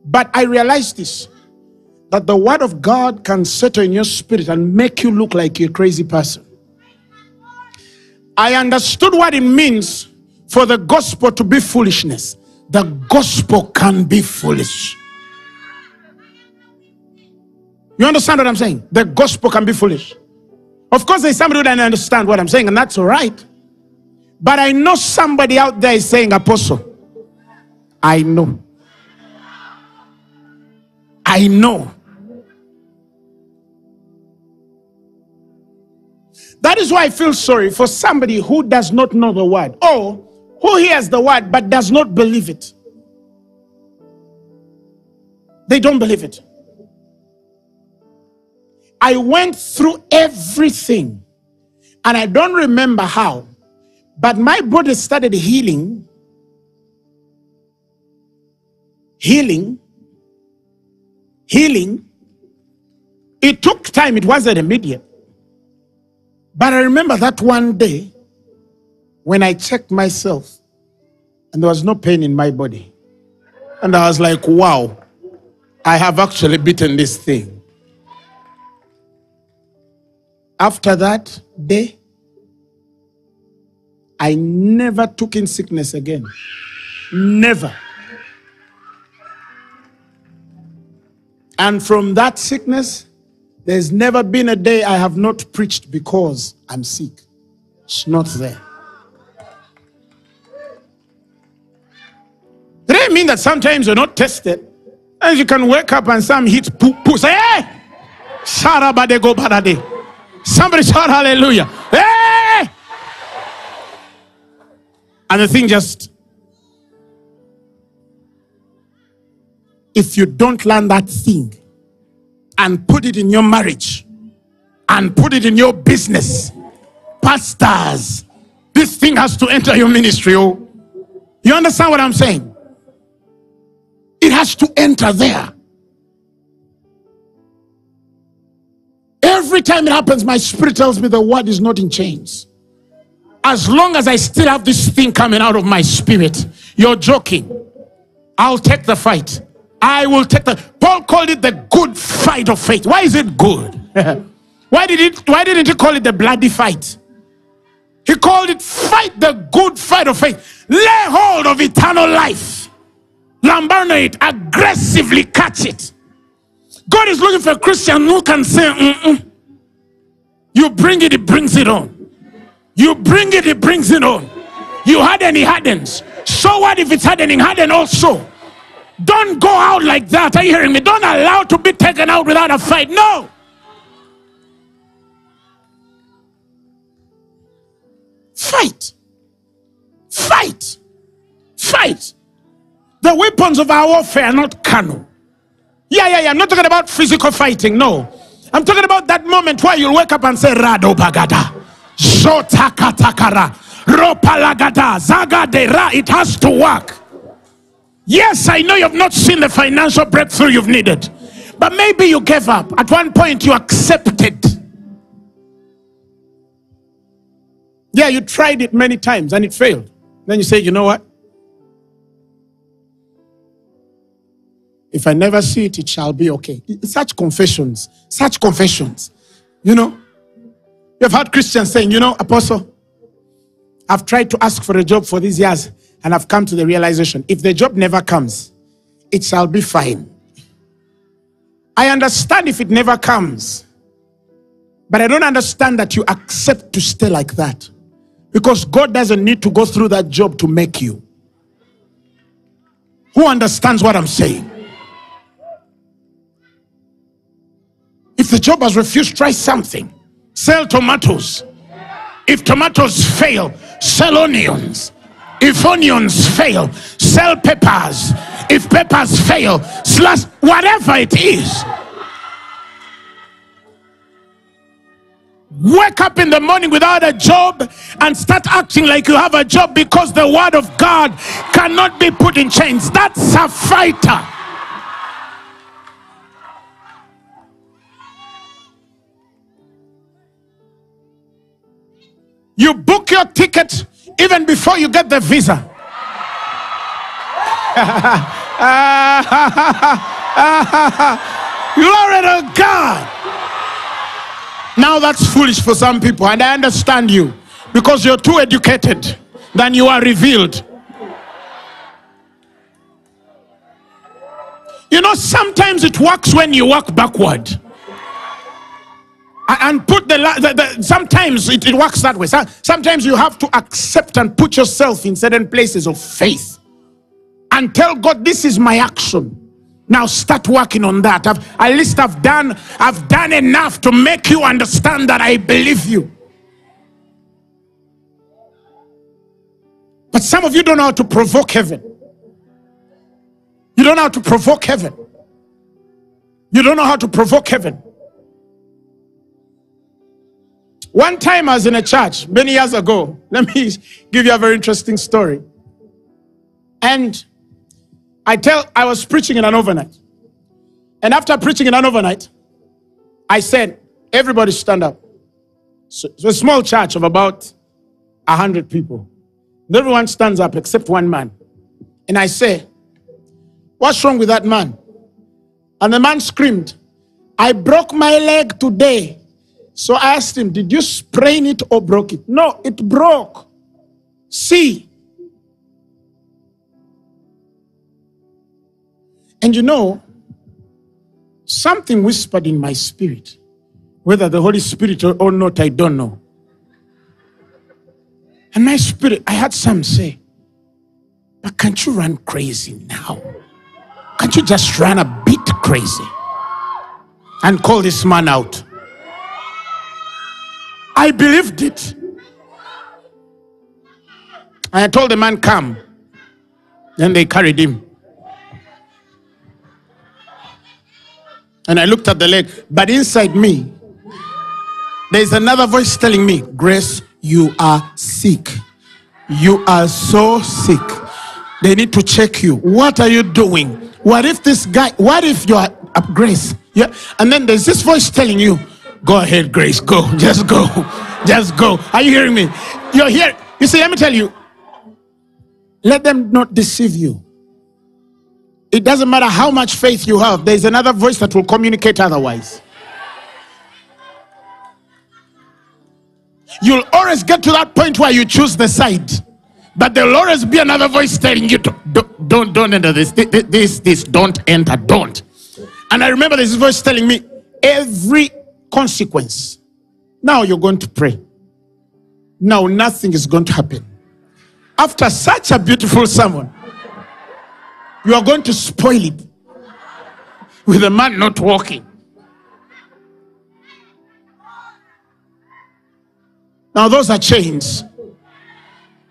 But I realized this that the word of God can settle in your spirit and make you look like a crazy person. I understood what it means for the gospel to be foolishness. The gospel can be foolish. You understand what I'm saying? The gospel can be foolish. Of course, there's somebody who doesn't understand what I'm saying, and that's all right. But I know somebody out there is saying, Apostle, I know. I know. That is why I feel sorry for somebody who does not know the word or who hears the word but does not believe it. They don't believe it. I went through everything and I don't remember how, but my body started healing. Healing. Healing. It took time, it wasn't immediate. But I remember that one day when I checked myself and there was no pain in my body. And I was like, wow, I have actually beaten this thing. After that day, I never took in sickness again. Never. And from that sickness, there's never been a day I have not preached because I'm sick. It's not there. It doesn't mean that sometimes you're not tested. And you can wake up and some hit poo poo. Say, hey! Somebody shout hallelujah. Hey! And the thing just. If you don't learn that thing and put it in your marriage and put it in your business, pastors, this thing has to enter your ministry. Oh, you understand what I'm saying? It has to enter there. Every time it happens, my spirit tells me the word is not in chains. As long as I still have this thing coming out of my spirit, you're joking. I'll take the fight. I will take the. Paul called it the good fight of faith. Why is it good? *laughs* why did it? Why didn't he call it the bloody fight? He called it fight the good fight of faith. Lay hold of eternal life. Lambano it, aggressively catch it. God is looking for a Christian who can say, "Mm-mm." You bring it, it brings it on. You bring it, it brings it on. You harden, he hardens. So what if it's hardening? Harden also. Don't go out like that. Are you hearing me? Don't allow to be taken out without a fight. No. Fight. Fight. Fight. The weapons of our warfare are not carnal. Yeah, yeah, yeah. I'm not talking about physical fighting. No. I'm talking about that moment where you'll wake up and say, Rado Bagada. Zotakatakara. Ropalagada. Zagade Ra. It has to work. Yes, I know you've not seen the financial breakthrough you've needed. But maybe you gave up. At one point, you accepted. Yeah, you tried it many times and it failed. Then you say, you know what? If I never see it, it shall be okay. Such confessions, such confessions. You know, you've heard Christians saying, you know, Apostle, I've tried to ask for a job for these years and I've come to the realization if the job never comes, it shall be fine. I understand if it never comes, but I don't understand that you accept to stay like that because God doesn't need to go through that job to make you. Who understands what I'm saying? If the job has refused, try something. Sell tomatoes. If tomatoes fail, sell onions. If onions fail, sell peppers. If peppers fail, slash whatever it is. Wake up in the morning without a job and start acting like you have a job because the word of God cannot be put in chains. That's a fighter. You book your ticket even before you get the visa. *laughs* Glory to God. Now that's foolish for some people, and I understand you because you're too educated than you are revealed. You know, sometimes it works when you walk backward. And put the, the, the sometimes it, it works that way. Sometimes you have to accept and put yourself in certain places of faith and tell God, this is my action. Now start working on that. I've, at least I've done, I've done enough to make you understand that I believe you. But some of you don't know how to provoke heaven. You don't know how to provoke heaven. You don't know how to provoke heaven. One time I was in a church many years ago. Let me *laughs* give you a very interesting story. And I tell I was preaching in an overnight. And after preaching in an overnight, I said, everybody stand up. So it's a small church of about hundred people. Everyone stands up except one man. And I say, What's wrong with that man? And the man screamed, I broke my leg today. So I asked him, Did you sprain it or broke it? No, it broke. See. And you know, something whispered in my spirit. Whether the Holy Spirit or, not, I don't know. And my spirit, I had some say, But can't you run crazy now? Can't you just run a bit crazy and call this man out? I believed it. And I told the man, Come. Then they carried him. And I looked at the leg, but inside me, there's another voice telling me, Grace, you are sick. You are so sick. They need to check you. What are you doing? What if this guy, what if you are uh, Grace? Yeah. And then there's this voice telling you, Go ahead, Grace, go. *laughs* Just go. Just go. Are you hearing me? You're here. You see, let me tell you. Let them not deceive you. It doesn't matter how much faith you have, there's another voice that will communicate otherwise. You'll always get to that point where you choose the side. But there'll always be another voice telling you, don't, don't, don't enter this, Thi- thi- this, this, don't enter, don't. And I remember this voice telling me, every consequence. Now you're going to pray. Now nothing is going to happen. After such a beautiful sermon, you are going to spoil it with a man not walking. Now, those are chains.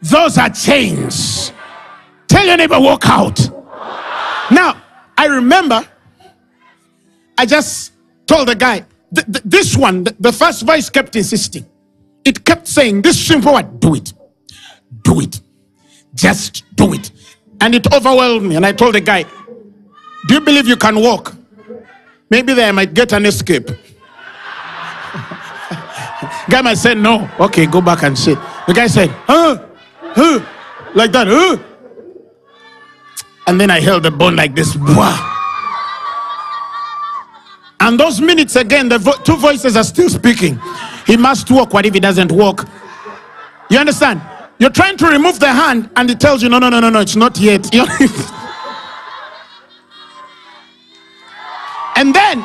Those are chains. Tell your neighbor, walk out. Now, I remember I just told the guy, th- th- this one, th- the first voice kept insisting. It kept saying, this simple word, do it. Do it. Just do it. And it overwhelmed me. And I told the guy, do you believe you can walk? Maybe there I might get an escape. *laughs* guy might say, no. Okay, go back and sit. The guy said, huh? Huh? Like that, huh? And then I held the bone like this. Wah. And those minutes again, the vo- two voices are still speaking. He must walk. What if he doesn't walk? You understand? You're trying to remove the hand, and it tells you, no, no, no, no, no, it's not yet. *laughs* And then,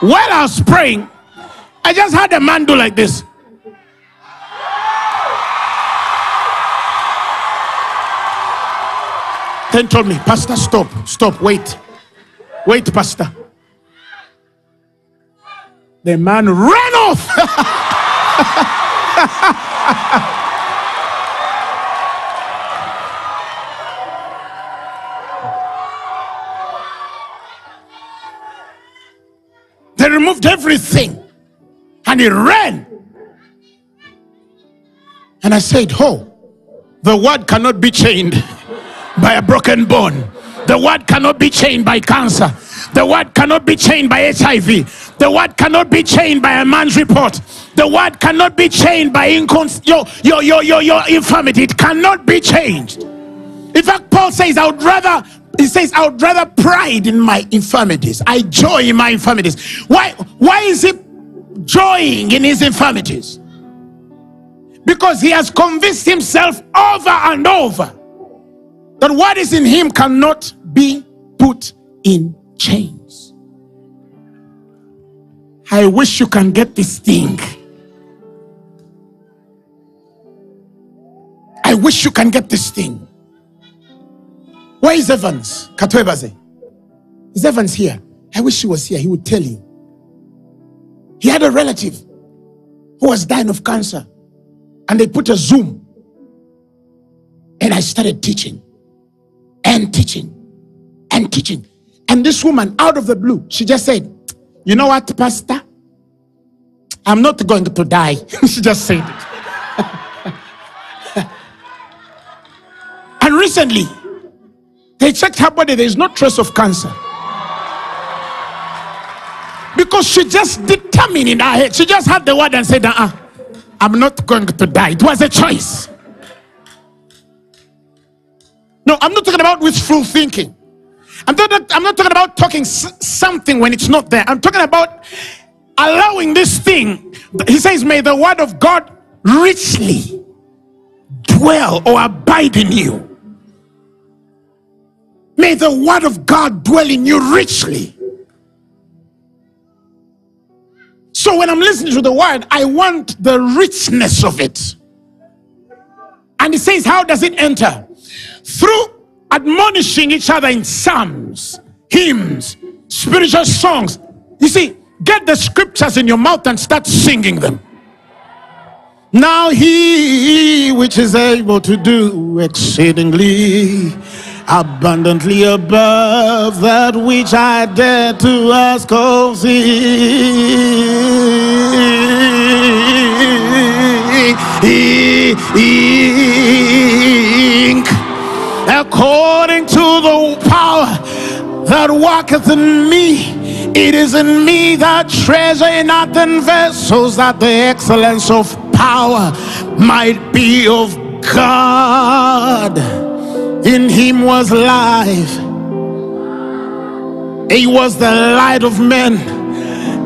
while I was praying, I just had a man do like this. Then told me, Pastor, stop, stop, wait, wait, Pastor. The man ran off. *laughs* they removed everything and he ran. And I said, Oh, the word cannot be chained *laughs* by a broken bone. The word cannot be chained by cancer. The word cannot be chained by HIV. The word cannot be chained by a man's report. The word cannot be chained by incons- your, your, your, your, your infirmity. It cannot be changed. In fact, Paul says, I would rather, he says, I would rather pride in my infirmities. I joy in my infirmities. Why, why is he joying in his infirmities? Because he has convinced himself over and over that what is in him cannot be put in chains. I wish you can get this thing. I wish you can get this thing. Where is Evans? Katwebaze. Is Evans here? I wish he was here. He would tell you. He had a relative who was dying of cancer, and they put a Zoom. And I started teaching and teaching and teaching. And this woman, out of the blue, she just said, You know what, Pastor? I'm not going to die. *laughs* she just said it. *laughs* and recently, they checked her body, there's no trace of cancer. Because she just determined in her head, she just had the word and said, uh uh, I'm not going to die. It was a choice. No, I'm not talking about wishful thinking. I'm not, I'm not talking about talking something when it's not there. I'm talking about allowing this thing. He says, May the word of God richly dwell or abide in you. May the word of God dwell in you richly. So when I'm listening to the word, I want the richness of it. And he says, How does it enter? Through admonishing each other in psalms, hymns, spiritual songs. You see, get the scriptures in your mouth and start singing them. Now he which is able to do exceedingly abundantly above that which I dare to ask or think according to the power that worketh in me. It is in me that treasure not in vessels, that the excellence of power might be of God. In him was life. He was the light of men,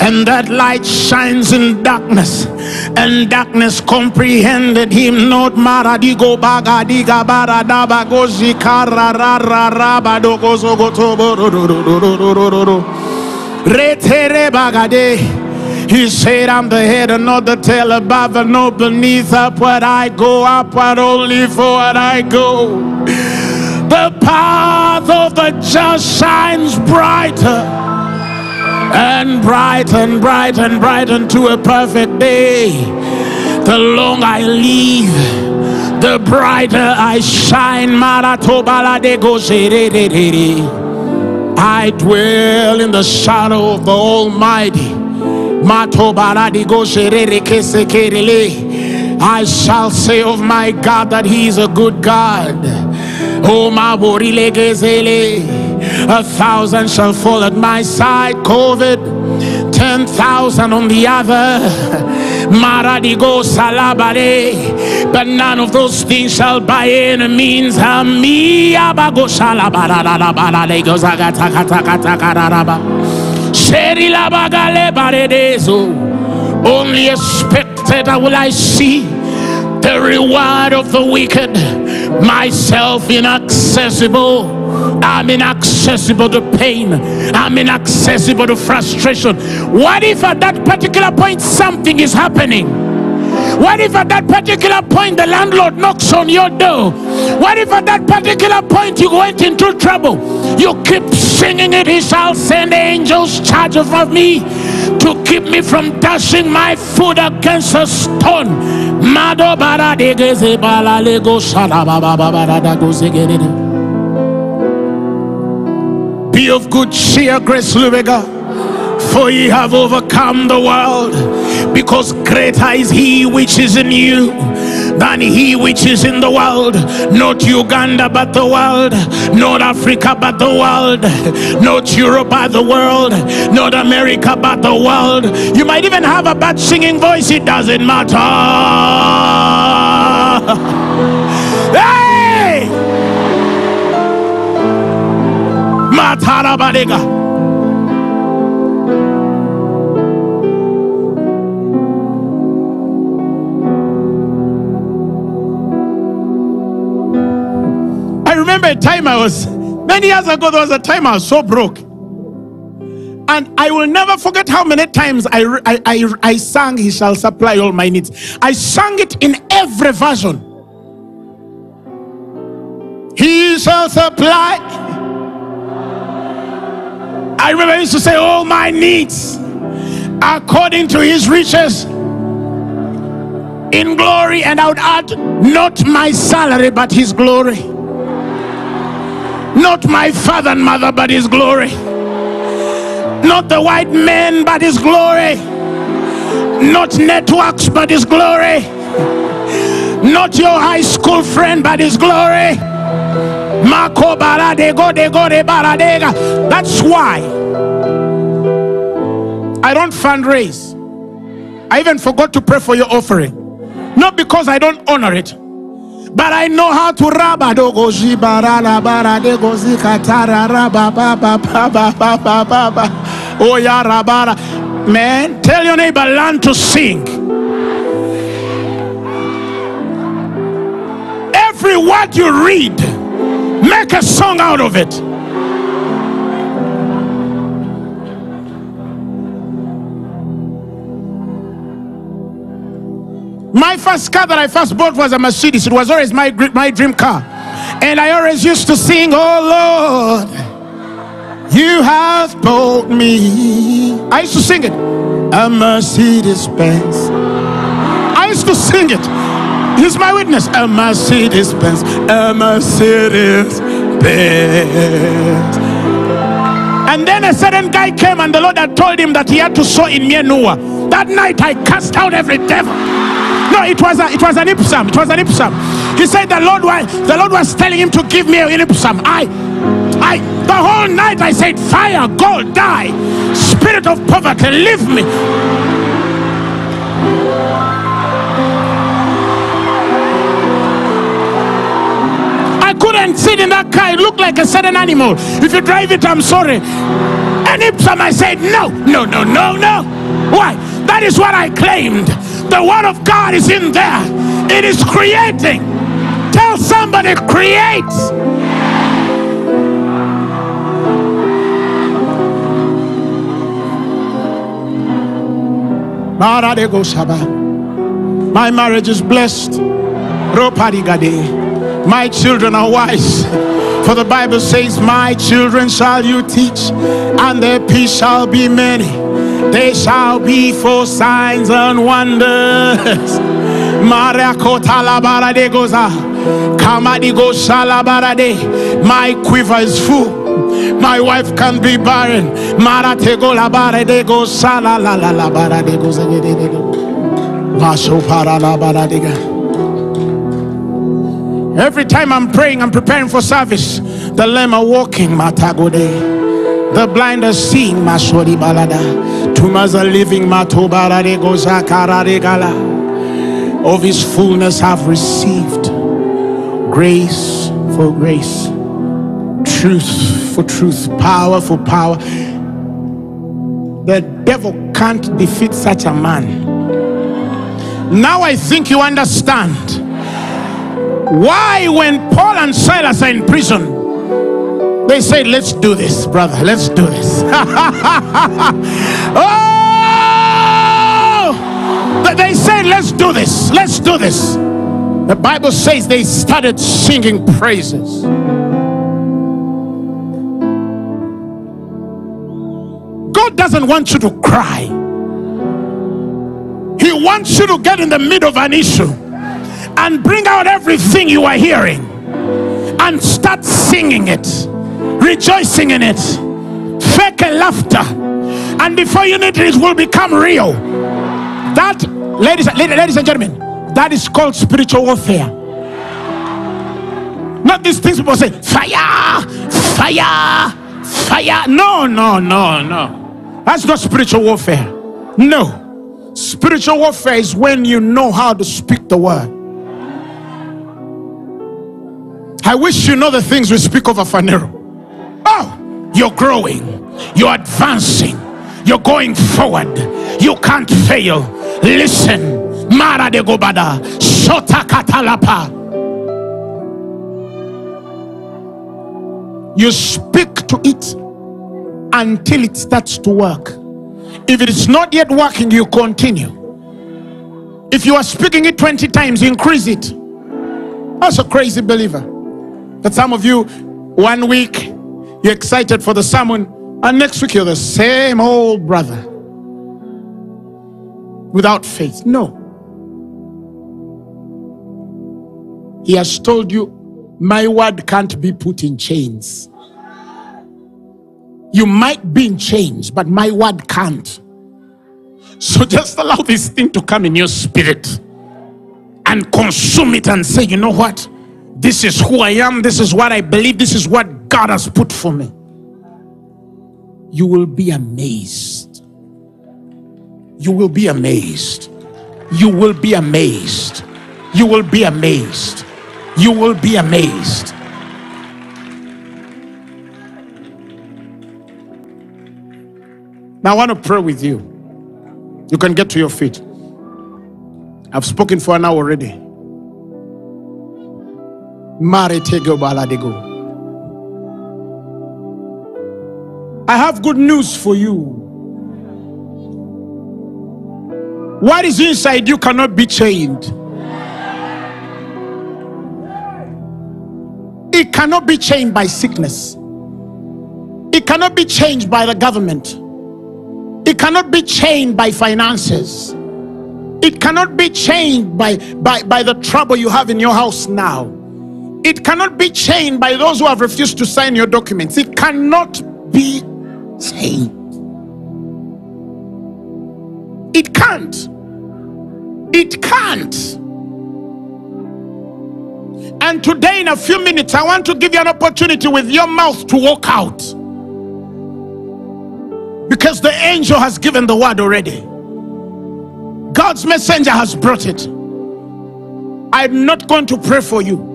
and that light shines in darkness, and darkness comprehended him not. Maradigo bagadiga baradaba gozi kararararaba dogozo gotobo Retere bagade. He said, I'm the head and not the tail, above and not beneath, upward I go, upward only forward I go. The path of the just shines brighter and bright and bright and bright unto a perfect day. The longer I live, the brighter I shine. Maratobala de gozerere. I dwell in the shadow of the Almighty. I shall say of my God that He is a good God. Oh. A thousand shall fall at my side, COVID. Ten thousand on the other. *laughs* But none of those things shall by any means harm me. Only spectator will I see the reward of the wicked. Myself inaccessible. I'm inaccessible to pain. I'm inaccessible to frustration. What if at that particular point something is happening? What if at that particular point the landlord knocks on your door? What if at that particular point you went into trouble? You keep singing it, He shall send angels charge over me to keep me from dashing my foot against a stone. Be of good cheer, Grace Lubega, for ye have overcome the world, because greater is he which is in you than he which is in the world. Not Uganda, but the world, not Africa, but the world, not Europe, but the world, not America, but the world. You might even have a bad singing voice, it doesn't matter. *laughs* Hey! A time I was, many years ago, there was a time I was so broke. And I will never forget how many times I, I, I, I sang, He shall supply all my needs. I sang it in every version. He shall supply. I remember I used to say, All my needs according to his riches in glory, and I would add, Not my salary, but his glory. Not my father and mother, but his glory. Not the white man, but his glory. Not networks, but his glory. Not your high school friend, but his glory. Mako baradego dego de baradega. That's why I don't fundraise. I even forgot to pray for your offering. Not because I don't honor it, but I know how to raba dogoji. Oh ya. Man, tell your neighbor, learn to sing. Every word you read, make a song out of it. First car that I first bought was a Mercedes. It was always my, my dream car. And I always used to sing, Oh Lord, you have bought me. I used to sing it. A Mercedes Benz. I used to sing it. He's my witness. A Mercedes Benz. A Mercedes Benz. And then a certain guy came, and the Lord had told him that he had to sow in Mienua. That night I cast out every devil. No, it was a, it was an ipsum. It was an ipsum. He said the Lord was the Lord was telling him to give me an ipsum. I I the whole night I said, Fire, go, die. Spirit of poverty, leave me. I couldn't sit in that car. It looked like a certain animal. If you drive it, I'm sorry. And Ipsum, I said, no, no, no, no, no. Why? That is what I claimed. The word of God is in there. It is creating. Tell somebody, create. My marriage is blessed. My children are wise. For the Bible says, My children shall you teach, and their peace shall be many. They shall be for signs and wonders. My quiver is full. My wife can be barren. Maratego labaradego shalalalabaradego zegedego. Mashoparalabaradega. Every time I'm praying, I'm preparing for service. The are walking, Matagode. The blind are seeing, Mashori Balada. Tumors are living, Matobarade Gala. Of his fullness have received grace for grace, truth for truth, power for power. The devil can't defeat such a man. Now I think you understand why, when Paul and Silas are in prison, they say, Let's do this, brother, let's do this. *laughs* oh! They- say, Let's do this, let's do this. The Bible says they started singing praises. God doesn't want you to cry, He wants you to get in the middle of an issue and bring out everything you are hearing and start singing it, rejoicing in it, fake laughter, and before you need it, it will become real. That, ladies, ladies, and gentlemen, that is called spiritual warfare. Not these things people say, fire, fire, fire. No, no, no, no. That's not spiritual warfare. No. Spiritual warfare is when you know how to speak the word. I wish you know the things we speak over Phaneroo. You're growing, you're advancing, you're going forward, you can't fail. Listen, Mara de Gobada, Shota Katalapa. You speak to it until it starts to work. If it is not yet working, you continue. If you are speaking it 20 times, increase it. That's a crazy believer. But some of you, one week, you're excited for the sermon, and next week you're the same old brother without faith. No. He has told you, My word can't be put in chains. You might be in chains, but my word can't. So *laughs* just allow this thing to come in your spirit and consume it and say, you know what? This is who I am. This is what I believe. This is what God has put for me. You will be amazed. You will be amazed. You will be amazed. You will be amazed. You will be amazed. Now, I want to pray with you. You can get to your feet. I've spoken for an hour already. Mare tego baladego. I have good news for you. What is inside you cannot be chained. It cannot be chained by sickness. It cannot be changed by the government. It cannot be chained by finances. It cannot be chained by, by, by the trouble you have in your house now. It cannot be chained by those who have refused to sign your documents. It cannot be changed. It can't. It can't. And today, in a few minutes, I want to give you an opportunity with your mouth to walk out. Because the angel has given the word already. God's messenger has brought it. I'm not going to pray for you.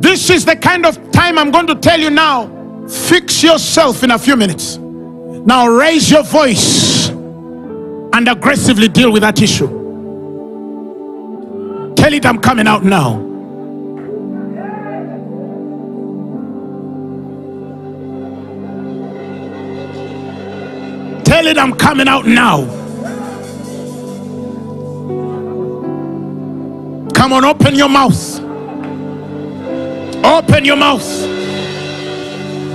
This is the kind of time I'm going to tell you now. Fix yourself in a few minutes. Now raise your voice and aggressively deal with that issue. Tell it I'm coming out now. Tell it I'm coming out now. Come on, open your mouth. Open your mouth.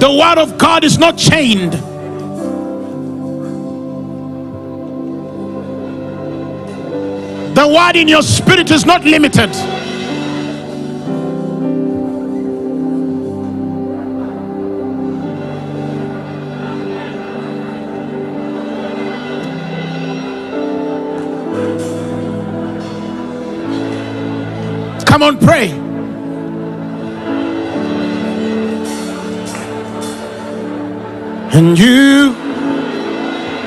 The word of God is not chained. The word in your spirit is not limited. Come on, pray. And you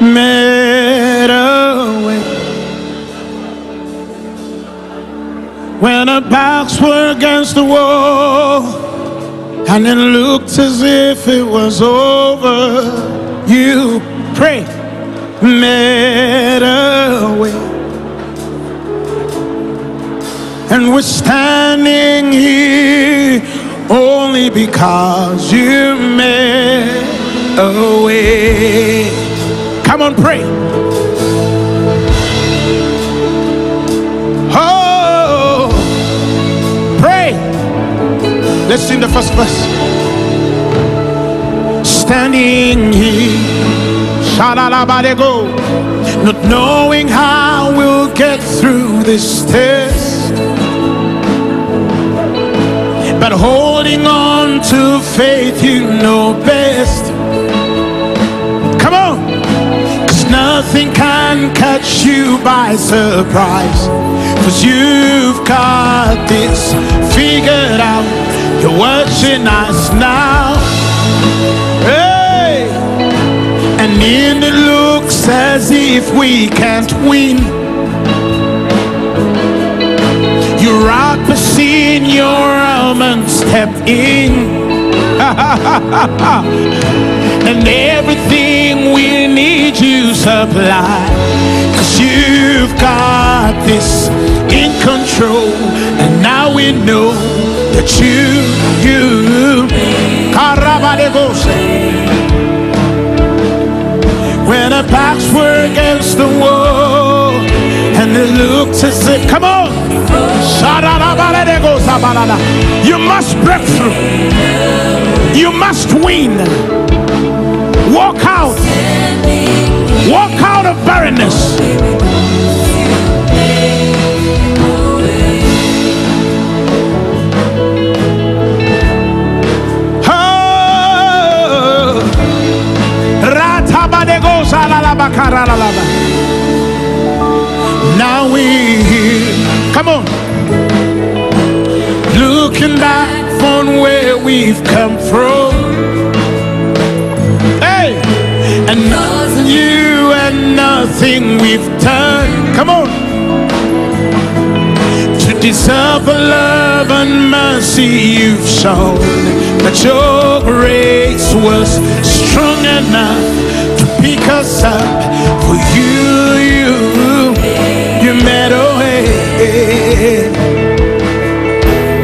made a way when our backs were against the wall, and it looked as if it was over. You pray, made a way. And we're standing here only because you made a way. Come on, pray. Oh, pray. Let's sing the first verse. Standing here, go, not knowing how we'll get through this test but holding on to faith you know best. Nothing can catch you by surprise. Cause you've got this figured out. You're watching us now. Hey, and in it looks as if we can't win. You rock the scene, your arm and step in. *laughs* and everything we need you supply. Cause you've got this in control. And now we know that you, you, when our backs were against the wall and it looked as if, come on, you must break through, you must win. Walk out, walk out of barrenness. Oh. Now we. Come on. Looking back on where we've come from. We've done. Come on. To deserve the love and mercy you've shown. But your grace was strong enough to pick us up. For you, you, you made a way.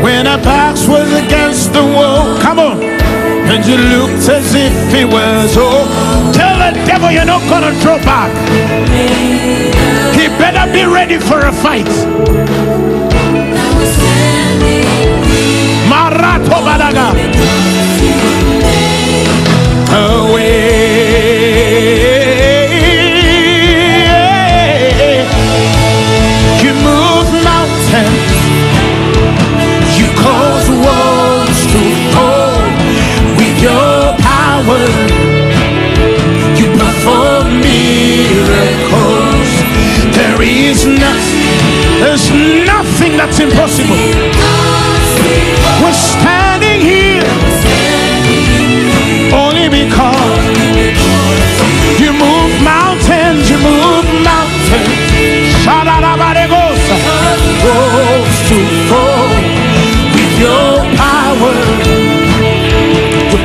When our backs was against the wall, come on. And you looked as it was all. Tell the devil you're not gonna draw back. He better be ready for a fight. Marato Balaga. There's nothing that's impossible. We're standing here only because you move mountains, you move mountains. Goes to with your power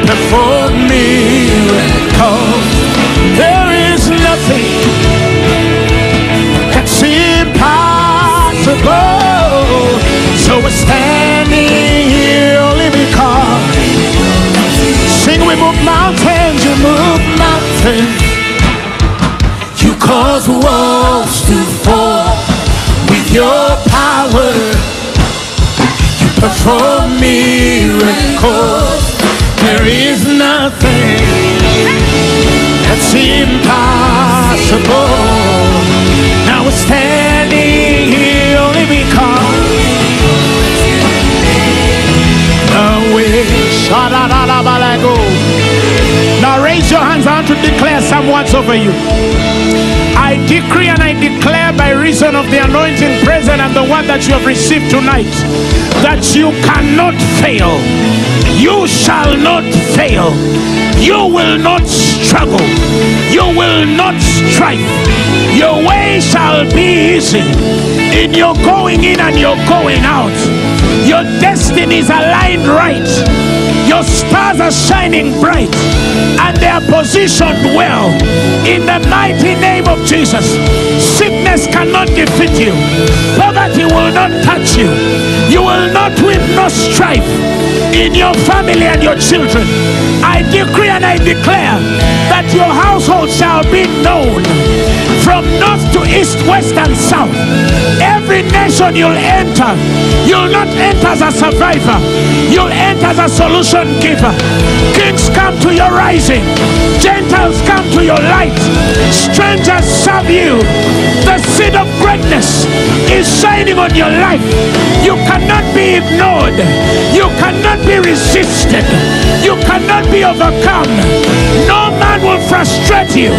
perform. Impossible. So we're standing here only because sing we move mountains, you move mountains. You cause walls to fall with your power. You perform miracles. There is nothing that's impossible. Now standing here Shadadadabalago. Now raise your hands. Want to declare some words over you. I decree and I declare by reason of the anointing present and the one that you have received tonight that you cannot fail. You shall not fail. You will not struggle. You will not strive. Your way shall be easy in your going in and your going out. Your destiny is aligned right. Your stars are shining bright and they are positioned well. In the mighty name of Jesus, sickness cannot defeat you, poverty will not touch you. You will not weep nor strife in your family and your children. I decree and I declare that your household shall be known from north to east, west, and south. Every nation you'll enter, you'll not enter as a survivor, you'll enter as a solution giver. Kings come to your rising, Gentiles come to your light, strangers serve you. The seed of greatness is shining on your life. You cannot be ignored, you cannot be resisted, you cannot be overcome. No man will frustrate you.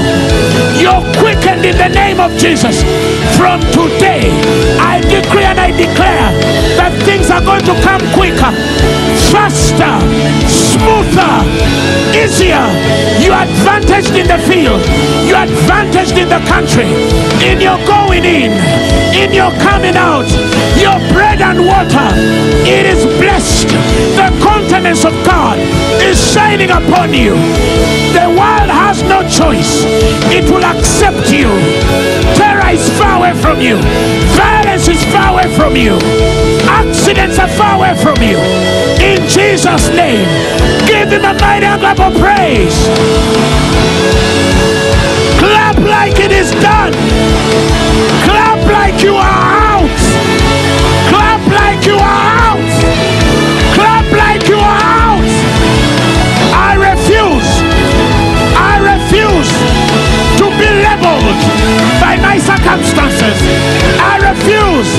You're quickened in the name of Jesus. From today, I decree and I declare that things are going to come quicker, faster, smoother, easier. You're advantaged in the field, you're advantaged in the country, in your going in, in your coming out, your bread and water. It is blessed. The countenance of God is shining upon you. The world has no choice, it will accept you. Terror is far away from you, violence is far away from you, accidents are far away from you. In Jesus' name, give him a mighty clap of praise. Clap like it is done. Clap like you are circumstances. I refuse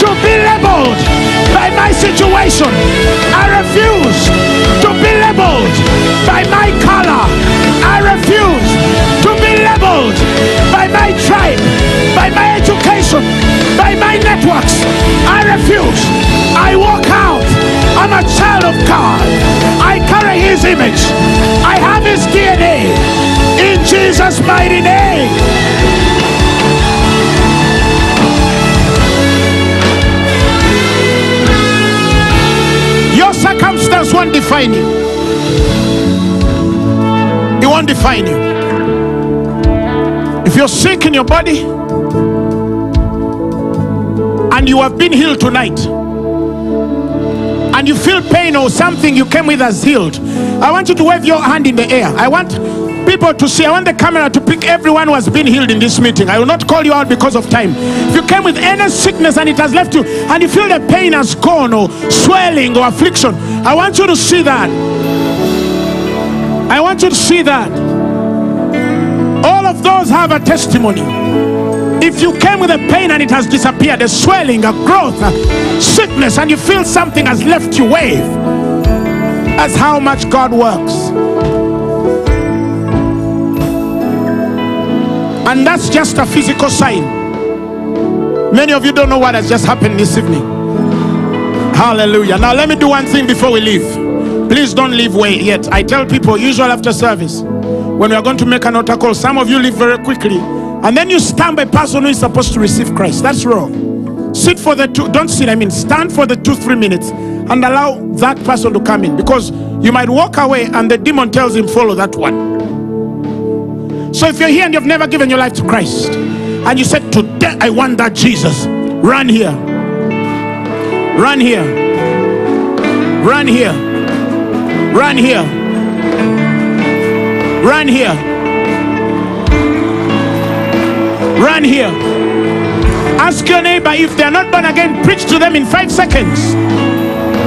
to be labeled by my situation. I refuse to be labeled by my color. I refuse to be labeled by my tribe, by my education, by my networks. I refuse. I walk out. I'm a child of God. I carry his image. I have his DNA. In Jesus' mighty name. Won't define you. It won't define you. If you're sick in your body and you have been healed tonight, and you feel pain or something you came with as healed, I want you to wave your hand in the air. I want people to see. I want the camera to pick everyone who has been healed in this meeting. I will not call you out because of time. If you came with any sickness and it has left you, and you feel the pain has gone, or swelling, or affliction, I want you to see that. I want you to see that. All of those have a testimony. If you came with a pain and it has disappeared, a swelling, a growth, a sickness, and you feel something has left you, wave. That's how much God works. And that's just a physical sign. Many of you don't know what has just happened this evening. Hallelujah. Now, let me do one thing before we leave. Please don't leave yet. I tell people, usual after service, when we are going to make an altar call, some of you leave very quickly. And then you stand by a person who is supposed to receive Christ. That's wrong. Sit for the two, don't sit, I mean, stand for the two, three minutes. and allow that person to come in because you might walk away and the demon tells him, Follow that one. So if you're here and you've never given your life to Christ and you said, Today I want that Jesus, run here. Run here. Run here. Run here. Run here. Run here. Ask your neighbor if they're not born again, preach to them in five seconds.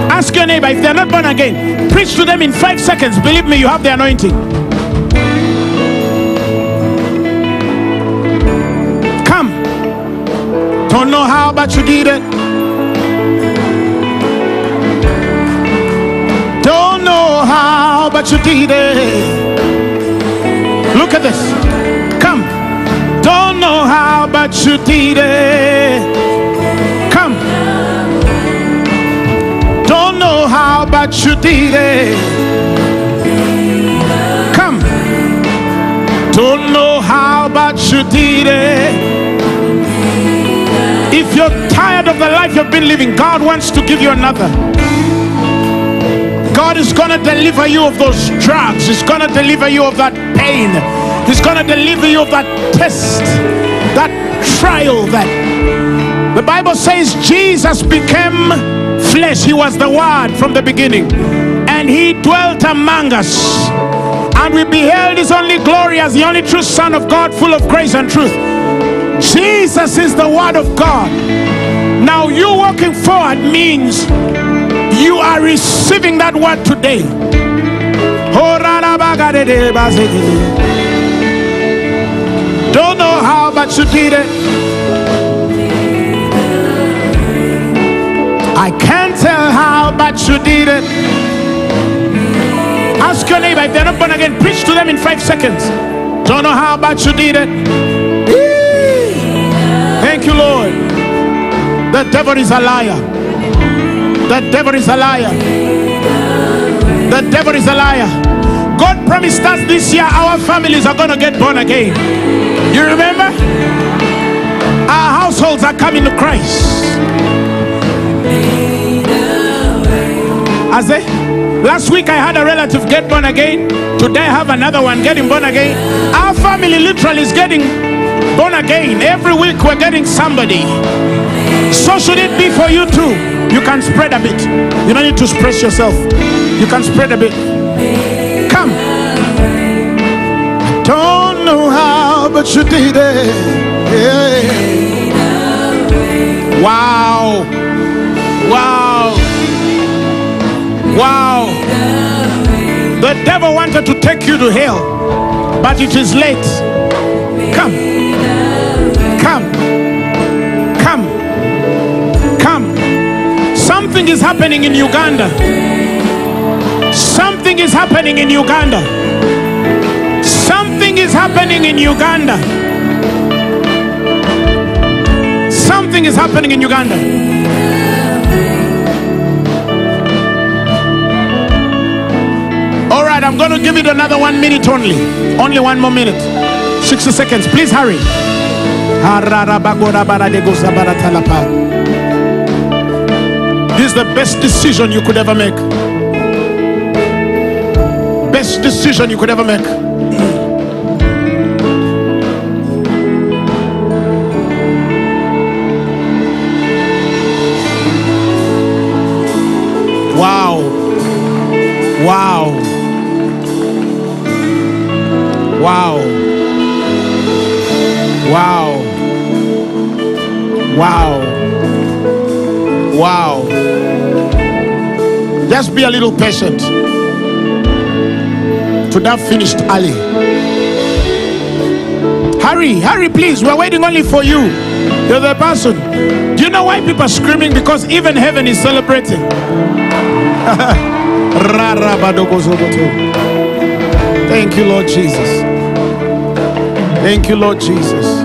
Ask your neighbor if they're not born again, preach to them in five seconds. Believe me, you have the anointing. Don't know how, but you did it. Don't know how, but you did it. Look at this. Come. Don't know how, but you did it. Come. Don't know how, but you did it. Come. Don't know how, but you did it. If you're tired of the life you've been living, God wants to give you another. God is going to deliver you of those drugs. He's going to deliver you of that pain. He's going to deliver you of that test, that trial that the Bible says Jesus became flesh. He was the word from the beginning. And he dwelt among us. And we beheld his only glory as the only true Son of God, full of grace and truth. Jesus is the word of God. Now you walking forward means you are receiving that word today. Don't know how, but you did it. I can't tell how, but you did it. Ask your neighbor if they're not born again, preach to them in five seconds. Don't know how, but you did it. You, Lord. The devil is a liar. The devil is a liar. The devil is a liar. God promised us this year our families are going to get born again. You remember? Our households are coming to Christ. As they, last week I had a relative get born again. Today I have another one getting born again. Our family literally is getting born again. Every week we're getting somebody. So should it be for you too. You can spread a bit. You don't need to spread yourself. You can spread a bit. Come. Don't know how, but you did it. Yeah. Wow. Wow. Wow. The devil wanted to take you to hell, but it is late. Come. Something is happening in Uganda. Something is happening in Uganda. Something is happening in Uganda. Something is happening in Uganda. All right, I'm going to give it another one minute only. Only one more minute. 60 seconds. Please hurry. This is the best decision you could ever make. Best decision you could ever make. Wow. Wow. Wow. Wow. Wow. Wow. Just be a little patient. To that finished early. Hurry, hurry, please. We're waiting only for you. You're the person. Do you know why people are screaming? Because even heaven is celebrating. *laughs* Thank you, Lord Jesus. Thank you, Lord Jesus.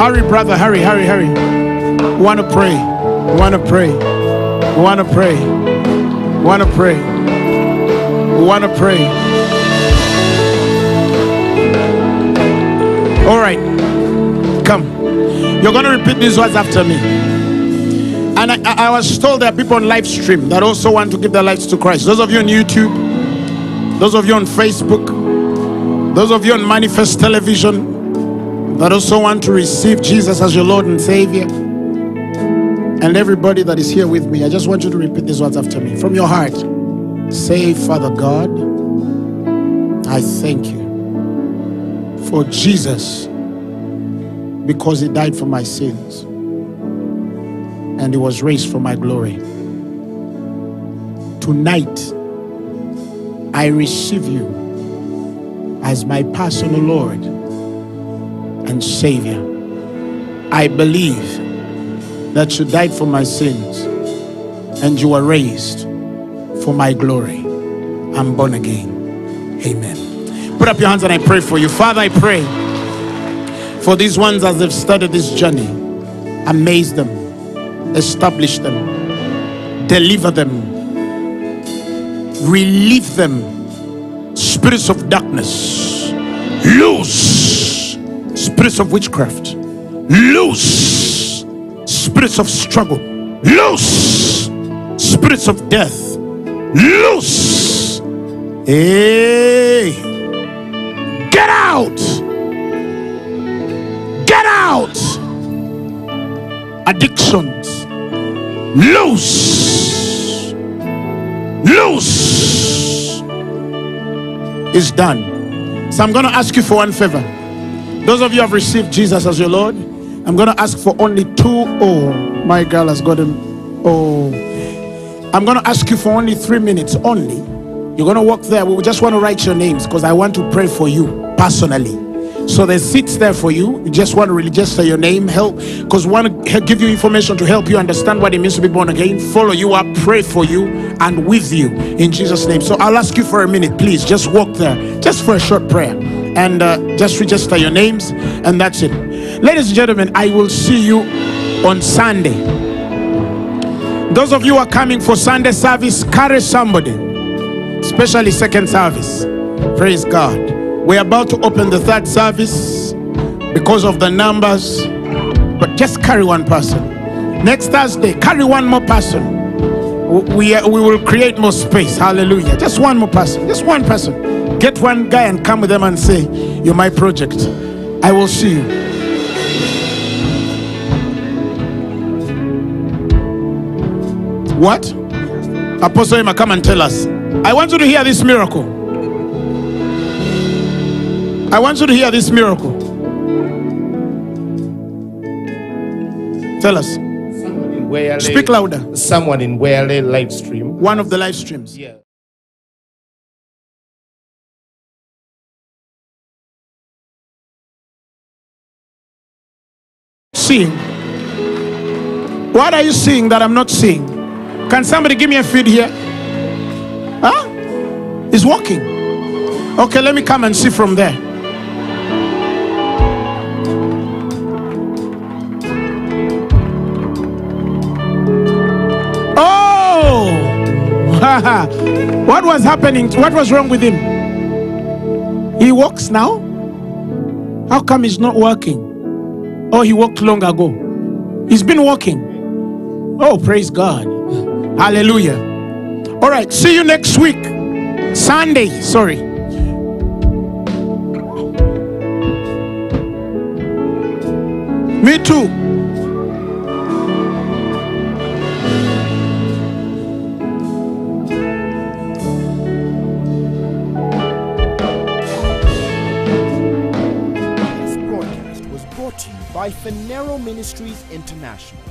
Hurry, brother. Hurry, hurry, hurry. We want to pray. We want to pray. We want to pray. We want to pray. We want to pray. All right. Come. You're going to repeat these words after me. And I, I was told there are people on live stream that also want to give their lives to Christ. Those of you on YouTube, those of you on Facebook, those of you on Manifest Television that also want to receive Jesus as your Lord and Savior. And everybody that is here with me, I just want you to repeat these words after me from your heart. Say, Father God, I thank you for Jesus because he died for my sins and he was raised for my glory. Tonight, I receive you as my personal Lord and Savior. I believe that you died for my sins and you were raised for my glory. I'm born again. Amen. Put up your hands and I pray for you. Father, I pray for these ones as they've started this journey. Amaze them, establish them, deliver them, relieve them. Spirits of darkness, loose. Spirits of witchcraft, loose. Of struggle, loose. Spirits of death, loose. Hey, get out. Get out. Addictions. Loose. Loose. Is done. So I'm going to ask you for one favor. Those of you have received Jesus as your Lord, I'm going to ask for only two. Oh, my girl has got him. Oh, I'm going to ask you for only three minutes only. You're going to walk there. We just want to write your names because I want to pray for you personally. So there's seats there for you. You just want to register your name, help, because want to give you information to help you understand what it means to be born again, follow you up, pray for you, and with you in Jesus' name. So I'll ask you for a minute, please. Just walk there, just for a short prayer, and uh, just register your names, and that's it. Ladies and gentlemen, I will see you on Sunday. Those of you who are coming for Sunday service, carry somebody, especially second service. Praise God. We're about to open the third service because of the numbers, but just carry one person. Next Thursday, carry one more person. We, we will create more space. Hallelujah. Just one more person. Just one person. Get one guy and come with them and say, You're my project. I will see you. What? Apostle Emma, come and tell us. I want you to hear this miracle. I want you to hear this miracle. Tell us. Speak louder. Someone in Wale live stream. One of the live streams. Yeah. Seeing. What are you seeing that I'm not seeing? Can somebody give me a feed here? Huh? He's walking. Okay, let me come and see from there. Oh! *laughs* what was happening? What was wrong with him? He walks now? How come he's not working? Oh, he walked long ago. He's been walking. Oh, praise God. Hallelujah. All right, see you next week. Sunday, sorry. Me too. By Phaneroo Ministries International.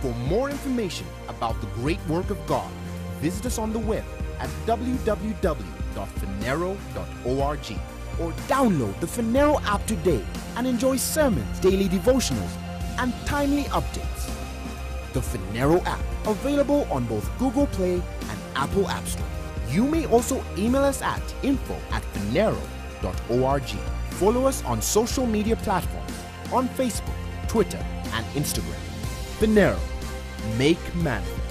For more information about the great work of God, visit us on the web at www.phaneroo.org or download the Phaneroo app today and enjoy sermons, daily devotionals, and timely updates. The Phaneroo app, available on both Google Play and Apple App Store. You may also email us at info at phaneroo.org. Follow us on social media platforms on Facebook, Twitter, and Instagram. Phaneroo, make manifest.